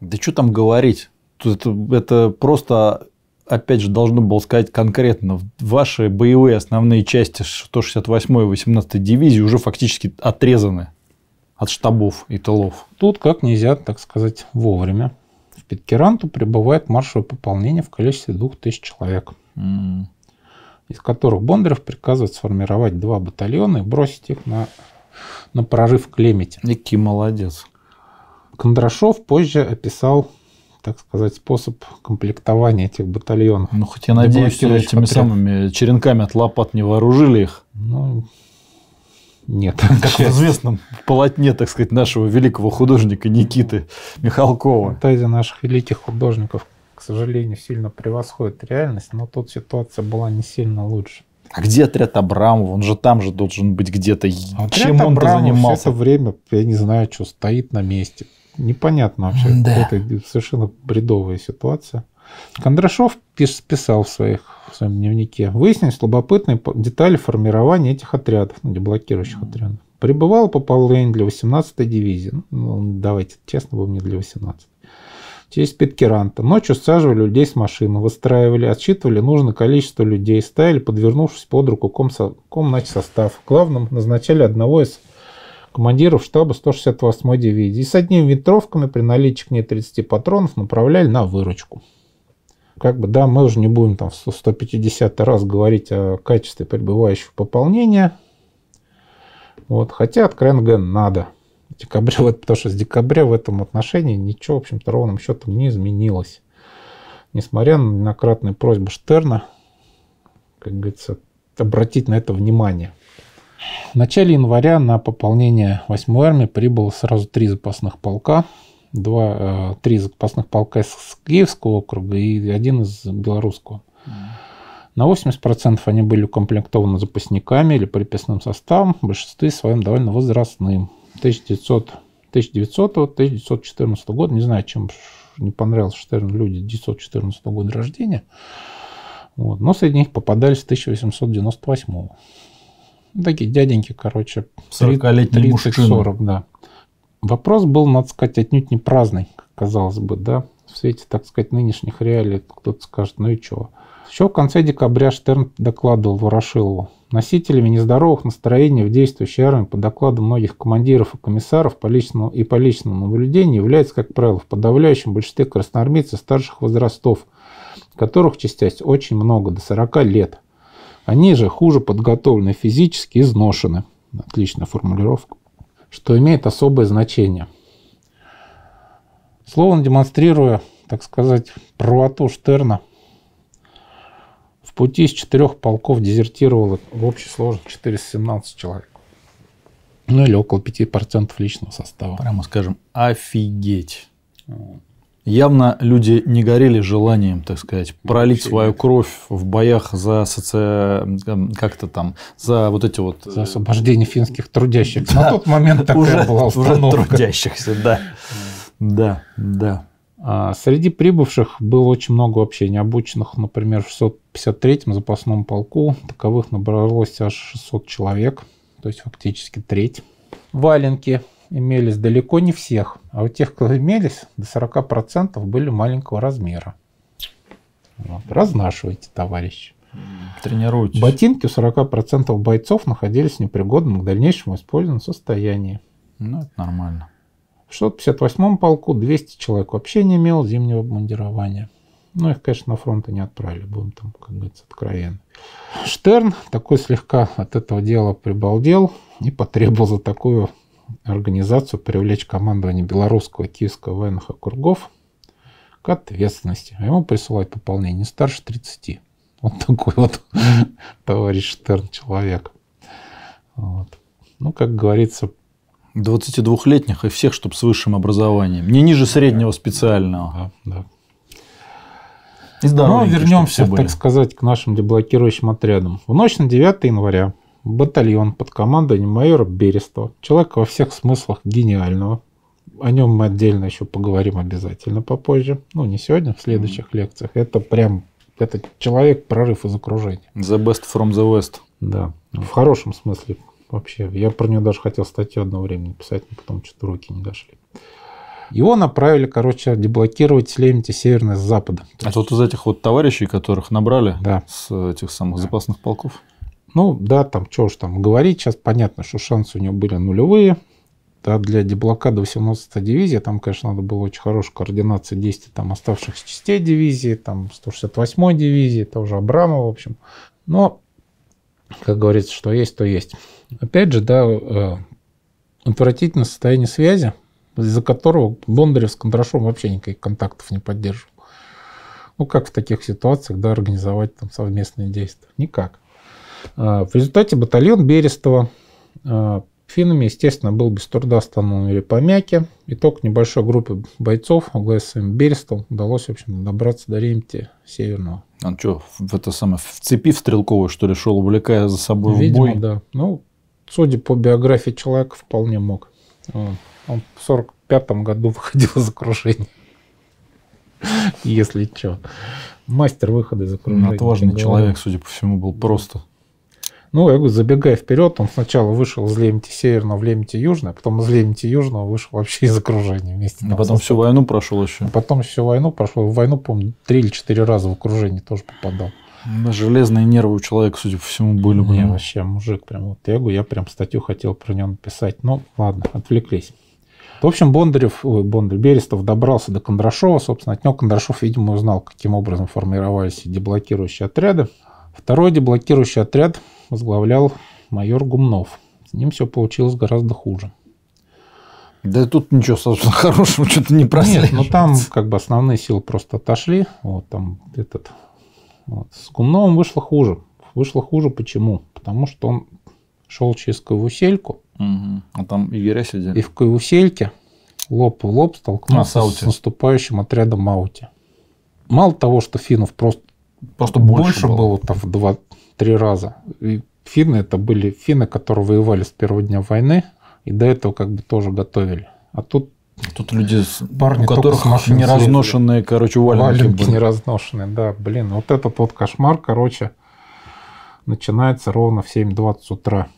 Да что там говорить? Это, это просто, опять же, должно было сказать конкретно. Ваши боевые основные части 168-й и 18-й дивизии уже фактически отрезаны от штабов и тылов. Тут, как нельзя, так сказать, вовремя. В Питкеранту прибывает маршевое пополнение в количестве 2000 человек, М. из которых Бондарев приказывает сформировать два батальона и бросить их на, на прорыв к Лемете. Який молодец. Кондрашов позже описал, так сказать, способ комплектования этих батальонов. Ну, хоть я надеюсь, что этими отрядов. самыми черенками от лопат не вооружили их. Ну, нет. Как в <laughs> известном полотне, так сказать, нашего великого художника Никиты Михалкова. Фантазия наших великих художников, к сожалению, сильно превосходит реальность, но тут ситуация была не сильно лучше. А где отряд Абрамова? Он же там же должен быть где-то. Отряд Чем Абрамов занимался? все это время, я не знаю, что стоит на месте. Непонятно вообще. Да. Это совершенно бредовая ситуация. Кондрашов пис- писал в, своих, в своем дневнике. Выяснились любопытные детали формирования этих отрядов, ну, деблокирующих отрядов. Прибывало пополнение для 18-й дивизии. Ну, давайте честно, будем не для 18 Через Питкеранта. Ночью саживали людей с машины, выстраивали, отсчитывали нужное количество людей, ставили, подвернувшись под руку комсо- комнатсостав. Главным назначали одного из командиров штаба 168-й дивизии. И с одними винтовками при наличии к ней 30 патронов направляли на выручку. Как бы, да, мы уже не будем там в 150 раз говорить о качестве прибывающего пополнения. Вот, хотя, откровенно говоря, надо. В декабре, вот, потому что с декабря в этом отношении ничего, в общем-то, ровным счетом не изменилось. Несмотря на неоднократные просьбы Штерна, как говорится, обратить на это внимание. В начале января на пополнение 8 армии прибыло сразу три запасных полка. Два, э, три запасных полка из Киевского округа и один из Белорусского. На 80% они были укомплектованы запасниками или приписным составом, в большинстве своем довольно возрастным. 1900, 1900-1914 года, не знаю, чем не понравился Штерну люди 1914 года рождения, вот. но среди них попадались 1898 Ну, такие дяденьки, короче, 40-летний мужчина. 30-40, да. Вопрос был, надо сказать, отнюдь не праздный, казалось бы, да. В свете, так сказать, нынешних реалий кто-то скажет, ну и чего. Еще в конце декабря Штерн докладывал Ворошилову. Носителями нездоровых настроений в действующей армии по докладу многих командиров и комиссаров по личному и по личному наблюдению являются, как правило, в подавляющем большинстве красноармейцы старших возрастов, которых частясь очень много, до 40 лет. Они же хуже подготовлены физически изношены. Отличная формулировка. Что имеет особое значение. Словом, демонстрируя, так сказать, правоту Штерна, в пути из четырех полков дезертировало в общей сложности 417 человек. Ну или около 5% личного состава. Прямо скажем, офигеть. Явно люди не горели желанием, так сказать, пролить Вообще свою нет. кровь в боях за соци... как-то там, за вот эти вот... За освобождение финских трудящихся. На тот момент такая уже, была уже трудящихся, да. Да, да. А среди прибывших было очень много вообще необученных, например, в 653-м запасном полку. Таковых набралось аж 600 человек, то есть фактически треть. Валенки имелись далеко не всех, а у тех, кто имелись, до 40% были маленького размера. Вот. Разнашивайте, товарищи. Тренируйтесь. Ботинки у 40% бойцов находились в непригодном к дальнейшему использованию состоянии. Ну, это нормально. В 658-м полку 200 человек вообще не имел зимнего обмундирования. Ну, их, конечно, на фронт и не отправили, будем там, как говорится, откровенны. Штерн такой слегка от этого дела прибалдел и потребовал за такую организацию привлечь командование белорусского киевского военных округов к ответственности. А ему присылать пополнение не старше 30. Вот такой вот <laughs> товарищ Штерн человек. Вот. Ну, как говорится, 22-летних и всех, чтобы с высшим образованием. Не ниже среднего специального. да, да. И Ну, здоровенькие, чтоб вернемся, так сказать, к нашим деблокирующим отрядам. В ночь на 9 января батальон под командованием майора Берестова, человека во всех смыслах гениального, о нем мы отдельно еще поговорим обязательно попозже, ну, не сегодня, в следующих лекциях. Это прям, это человек прорыв из окружения. The best from the west. Да, в хорошем смысле вообще. Я про нее даже хотел статью одно время написать, но потом что-то руки не дошли. Его направили, короче, деблокировать Лемити северно с запада. То Это вот из этих вот товарищей, которых набрали Да. с этих самых Да. запасных полков. Ну, да, там, что уж там говорить, сейчас понятно, что шансы у него были нулевые. Да, для деблокады 18-й дивизии, там, конечно, надо было очень хорошая координация действий там оставшихся частей дивизии, там 168-й дивизии, тоже Абрамова, в общем. Но, как говорится, что есть, то есть. Опять же, да, э, отвратительное состояние связи, из-за которого Бондарев с Кондрашовым вообще никаких контактов не поддерживал. Ну, как в таких ситуациях, да, организовать там совместные действия? Никак. А, В результате батальон Берестова а, финнами, естественно, был без труда остановлен по Мяке. И только небольшой группе бойцов, своим Берестовым, удалось, в общем, добраться до Ремти Северного. Он что, в это самое, в цепи в стрелковой, что ли, шел, увлекая за собой Видимо, в бой? да. Ну, судя по биографии человека, вполне мог. Он в 45 году выходил из окружения. <laughs> Если что. Мастер выхода из окружения. Отважный как говорят. человек, судя по всему, был просто. Ну, я говорю, забегая вперед, он сначала вышел из Лемити Северного в Лемити Южное, потом из Лемити Южного вышел вообще из окружения вместе. А потом всю войну прошел еще. А потом всю войну прошел. В войну, по-моему, три или четыре раза в окружение тоже попадал. Да, Железные нервы у человека, судя по всему, были. Не, блин. вообще мужик прям вот. Я говорю, я прям статью хотел про него написать. Ну, ладно, отвлеклись. В общем, Бондарев, ой, Бондарев, Берестов добрался до Кондрашова. Собственно, от него Кондрашов, видимо, узнал, каким образом формировались деблокирующие отряды. Второй деблокирующий отряд возглавлял майор Гумнов. С ним все получилось гораздо хуже. Да тут ничего, собственно, <laughs> хорошего что-то не Нет, прослеживается. ну там как бы основные силы просто отошли. Вот там этот... вот. С Гумновым вышло хуже. Вышло хуже почему? Потому что он шел через Кайвусельку, Мгм. А там егеря сидели. и в Кайвусельке лоб в лоб А, столкнулся с с наступающим отрядом Аути. Мало того, что финнов просто Просто больше, больше, было. было там в два-три раза. И финны это были финны, которые воевали с первого дня войны, и до этого как бы тоже готовили. А тут Тут люди, с- Парни у которых не разношенные, короче, валенки, Валенки были. не разношенные, да, блин, вот этот вот кошмар, короче, начинается ровно в 7.20 утра.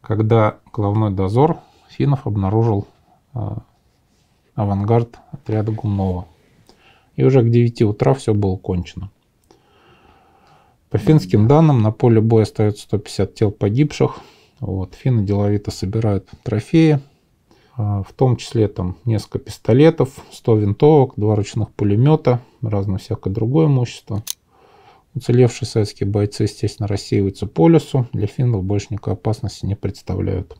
когда головной дозор финнов обнаружил э, авангард отряда Гумнова. И уже к 9 утра все было кончено. По финским данным, на поле боя остается 150 тел погибших. Вот. Финны деловито собирают трофеи, а, в том числе там несколько пистолетов, 100 винтовок, два ручных пулемета, разное всякое другое имущество. Уцелевшие советские бойцы, естественно, рассеиваются по лесу. Для финнов больше никакой опасности не представляют.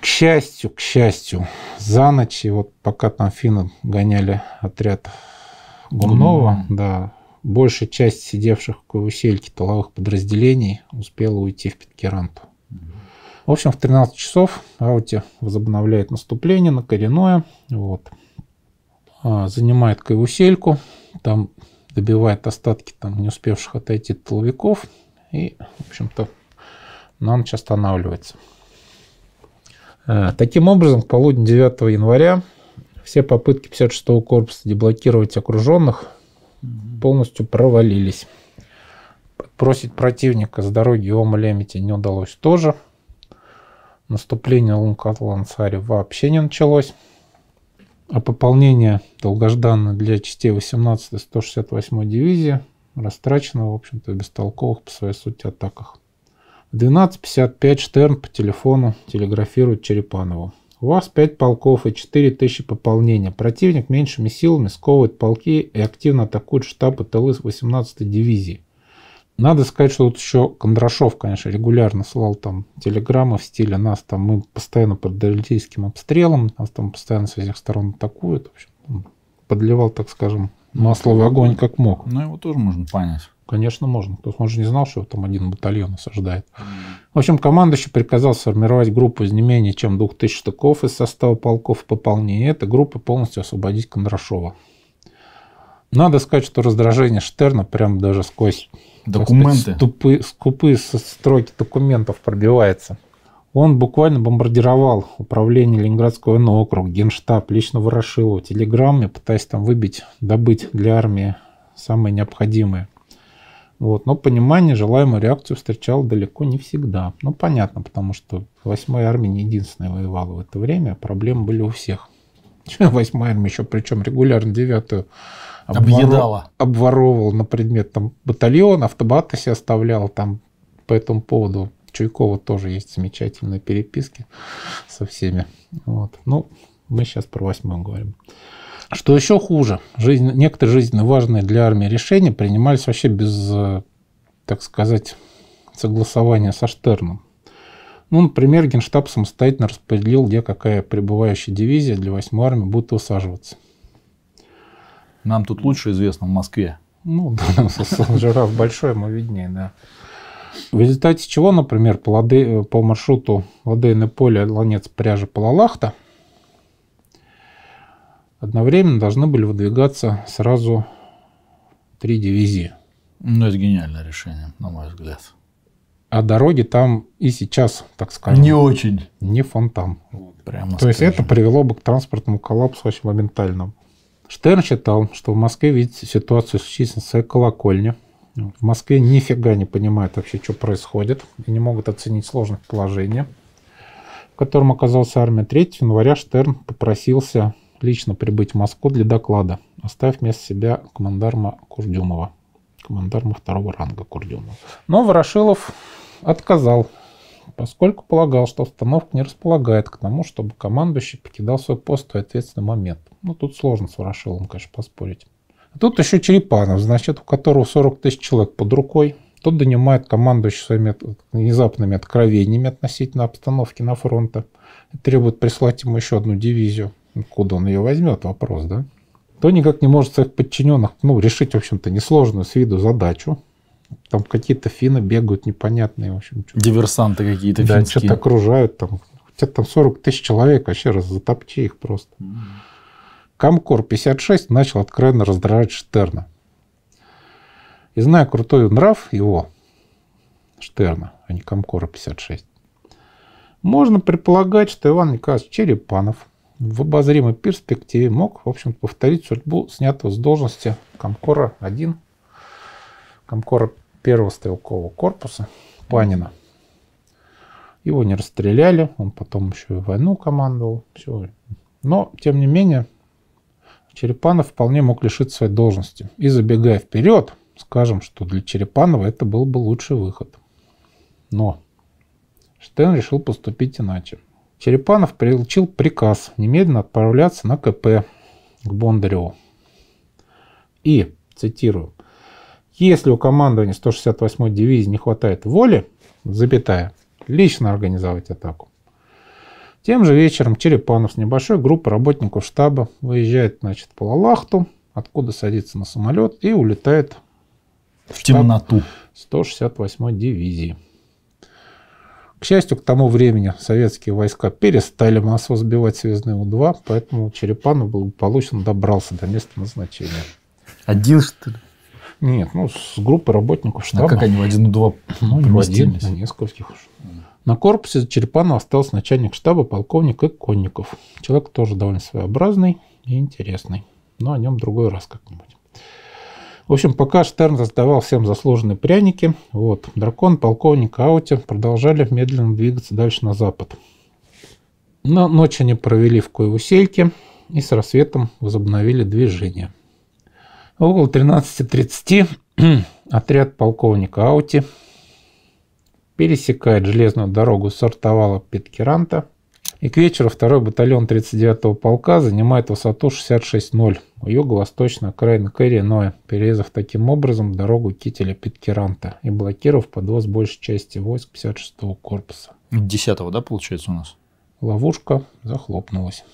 К счастью, к счастью, за ночь, и вот пока там финны гоняли отряд Гумнова, mm-hmm. да, большая часть сидевших в Кавусельке тыловых подразделений успела уйти в Питкеранту. В общем, в 13 часов Аути возобновляет наступление на Коренное. Вот. А, занимает Кайвусельку. Там добивает остатки там, не успевших отойти тыловиков. И, в общем-то, на ночь останавливается. А, таким образом, к полудню 9 января все попытки 56-го корпуса деблокировать окруженных полностью провалились. Бросить противника с дороги Ома-Лемити не удалось тоже – Наступление Лункатлан-Цари вообще не началось. А пополнение долгожданное для частей 18-й 168 дивизии растрачено, в общем-то, в бестолковых по своей сути атаках. В 12.55 Штерн по телефону телеграфирует Черепанову. У вас 5 полков и 4 тысячи пополнения. Противник меньшими силами сковывает полки и активно атакует штабы тылы 18-й дивизии. Надо сказать, что тут еще Кондрашов, конечно, регулярно слал там телеграммы в стиле нас там, мы постоянно под артиллерийским обстрелом, нас там постоянно с этих сторон атакуют. В общем, подливал, так скажем, масло в огонь как мог. Ну, его тоже можно понять. Конечно, можно. Кто он же не знал, что там один батальон осаждает. В общем, командующий приказал сформировать группу из не менее чем двух тысяч штыков из состава полков пополнения. Эта группа полностью освободить Кондрашова. Надо сказать, что раздражение Штерна прям даже сквозь Документы. Ступы, скупые строки документов пробивается. Он буквально бомбардировал управление Ленинградского округа, генштаб, лично Ворошилова, телеграмме, пытаясь там выбить, добыть для армии самое необходимое. Вот. Но понимание, желаемую реакцию встречал далеко не всегда. Ну, понятно, потому что 8-я армия не единственная воевала в это время, проблемы были у всех. <laughs> 8-я армия еще, причем регулярно 9-ю объедала. Обворовывал на предмет там батальон, автобаты себе оставлял там по этому поводу. Чуйкова тоже есть замечательные переписки со всеми. Вот. Ну, мы сейчас про восьмую говорим. Что еще хуже, жизнь, некоторые жизненно важные для армии решения принимались вообще без, так сказать, согласования со Штерном. Ну, например, Генштаб самостоятельно распределил, где какая прибывающая дивизия для 8 армии будет высаживаться. Нам тут лучше известно в Москве. Ну, <laughs> да, жираф большой, мы виднее, да. В результате чего, например, по, лады, по маршруту Ладейное поле, Ланец, Пряжа, Палалахта одновременно должны были выдвигаться сразу три дивизии. Ну, это гениальное решение, на мой взгляд. А дороги там и сейчас, так скажем. Не очень. Не фонтан. Прямо То скажем. есть это привело бы к транспортному коллапсу очень моментальному. Штерн считал, что в Москве видит ситуацию исключительно своей колокольни. В Москве нифига не понимают вообще, что происходит, и не могут оценить сложность положения, в котором оказалась армия. 3 января Штерн попросился лично прибыть в Москву для доклада, оставив вместо себя командарма Курдюмова, командарма второго ранга Курдюмова. Но Ворошилов отказал поскольку полагал, что установка не располагает к тому, чтобы командующий покидал свой пост в ответственный момент. Ну, тут сложно с Ворошиловым, конечно, поспорить. А тут еще Черепанов, значит, у которого 40 тысяч человек под рукой. Тот донимает командующий своими внезапными откровениями относительно обстановки на фронте. И требует прислать ему еще одну дивизию. Куда он ее возьмет, вопрос, да? То никак не может своих подчиненных ну, решить, в общем-то, несложную с виду задачу там какие-то финны бегают непонятные, в общем. Диверсанты какие-то да, финские. что-то окружают там. Хотя там 40 тысяч человек, вообще раз затопчи их просто. Mm. Комкор 56 начал откровенно раздражать Штерна. И зная крутой нрав его, Штерна, а не Комкора 56, можно предполагать, что Иван Николаевич Черепанов в обозримой перспективе мог, в общем повторить судьбу снятого с должности Комкора-1 комкора первого стрелкового корпуса Панина. Его не расстреляли, он потом еще и войну командовал. Все. Но, тем не менее, Черепанов вполне мог лишиться своей должности. И забегая вперед, скажем, что для Черепанова это был бы лучший выход. Но Штерн решил поступить иначе. Черепанов получил приказ немедленно отправляться на КП к Бондареву. И, цитирую, если у командования 168-й дивизии не хватает воли, запятая, лично организовать атаку. Тем же вечером Черепанов с небольшой группой работников штаба выезжает значит, по Лалахту, откуда садится на самолет и улетает в темноту 168-й дивизии. К счастью, к тому времени советские войска перестали массово сбивать связные У-2, поэтому Черепанов благополучно добрался до места назначения. Один, что ли? Нет, ну, с группой работников штаба. А как они в один У-2 ну, один, на нескольких. На корпусе Черепанова остался начальник штаба полковник Иконников. Человек тоже довольно своеобразный и интересный. Но о нем другой раз как-нибудь. В общем, пока Штерн раздавал всем заслуженные пряники, вот, дракон, полковник Аути продолжали медленно двигаться дальше на запад. Но ночь они провели в Коевусельке и с рассветом возобновили движение. Около 13.30 <clears throat> отряд полковника Аути пересекает железную дорогу сортовала Питкеранта – и к вечеру второй батальон 39-го полка занимает высоту 66-0 у юго-восточной окраины Кэрри-Ноя, перерезав таким образом дорогу кителя Питкеранта и блокировав подвоз большей части войск 56-го корпуса. 10-го, да, получается у нас? Ловушка захлопнулась.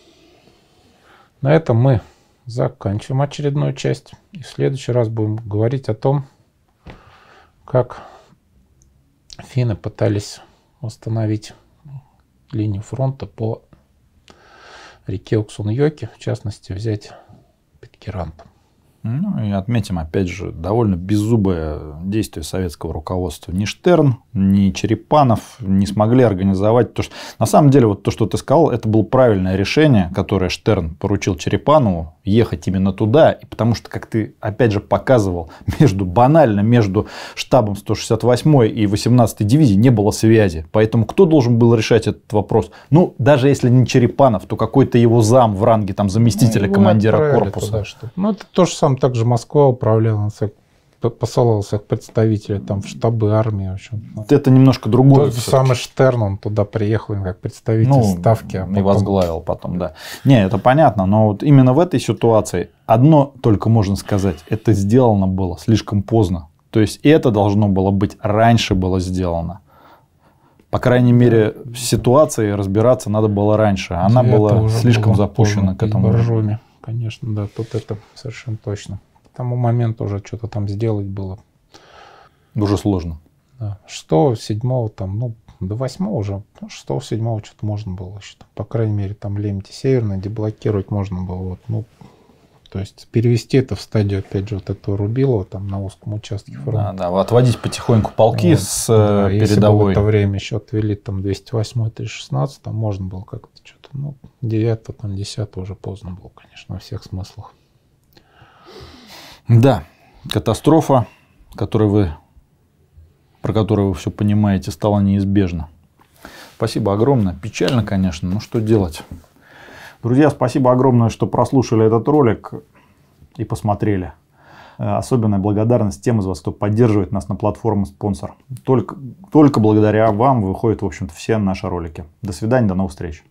На этом мы заканчиваем очередную часть. И в следующий раз будем говорить о том, как финны пытались восстановить линию фронта по реке Уксун-Йоки, в частности, взять Питкерант. Ну и отметим, опять же, довольно беззубое действие советского руководства. Ни Штерн, ни Черепанов не смогли организовать. То, что... На самом деле, вот то, что ты сказал, это было правильное решение, которое Штерн поручил Черепанову, ехать именно туда. И потому что, как ты опять же показывал, <laughs> между, банально между штабом 168 и 18 дивизии не было связи. Поэтому кто должен был решать этот вопрос? Ну, даже если не Черепанов, то какой-то его зам в ранге там, заместителя ну, командира корпуса. Туда, что... Ну, это то же самое там также Москва управляла, посылал своих представителей там в штабы армии. В общем. Это немножко другое. Тот самый Штерн, он туда приехал как представитель ну, ставки. А потом... И возглавил потом, да. Не, это понятно, но вот именно в этой ситуации одно только можно сказать, это сделано было слишком поздно. То есть это должно было быть раньше было сделано. По крайней мере, в ситуации разбираться надо было раньше. Она была слишком запущена к этому. Боржоми. Конечно, да, тут это совершенно точно. К тому моменту уже что-то там сделать было. Уже сложно. Да. Что седьмого там, ну, до восьмого уже, ну, что седьмого что-то можно было еще. По крайней мере, там лемти северной деблокировать можно было. Вот, ну, то есть перевести это в стадию, опять же, вот этого Рубилова там на узком участке фронта. Да, да, отводить потихоньку полки вот, с да, передовой. Если бы в это время еще отвели там 208 316, там можно было как-то что-то ну, 9 там 10 уже поздно было, конечно, во всех смыслах. Да, катастрофа, которую вы, про которую вы все понимаете, стала неизбежна. Спасибо огромное. Печально, конечно, но что делать? Друзья, спасибо огромное, что прослушали этот ролик и посмотрели. Э, особенная благодарность тем из вас, кто поддерживает нас на платформе спонсор. Только, только благодаря вам выходят, в общем-то, все наши ролики. До свидания, до новых встреч.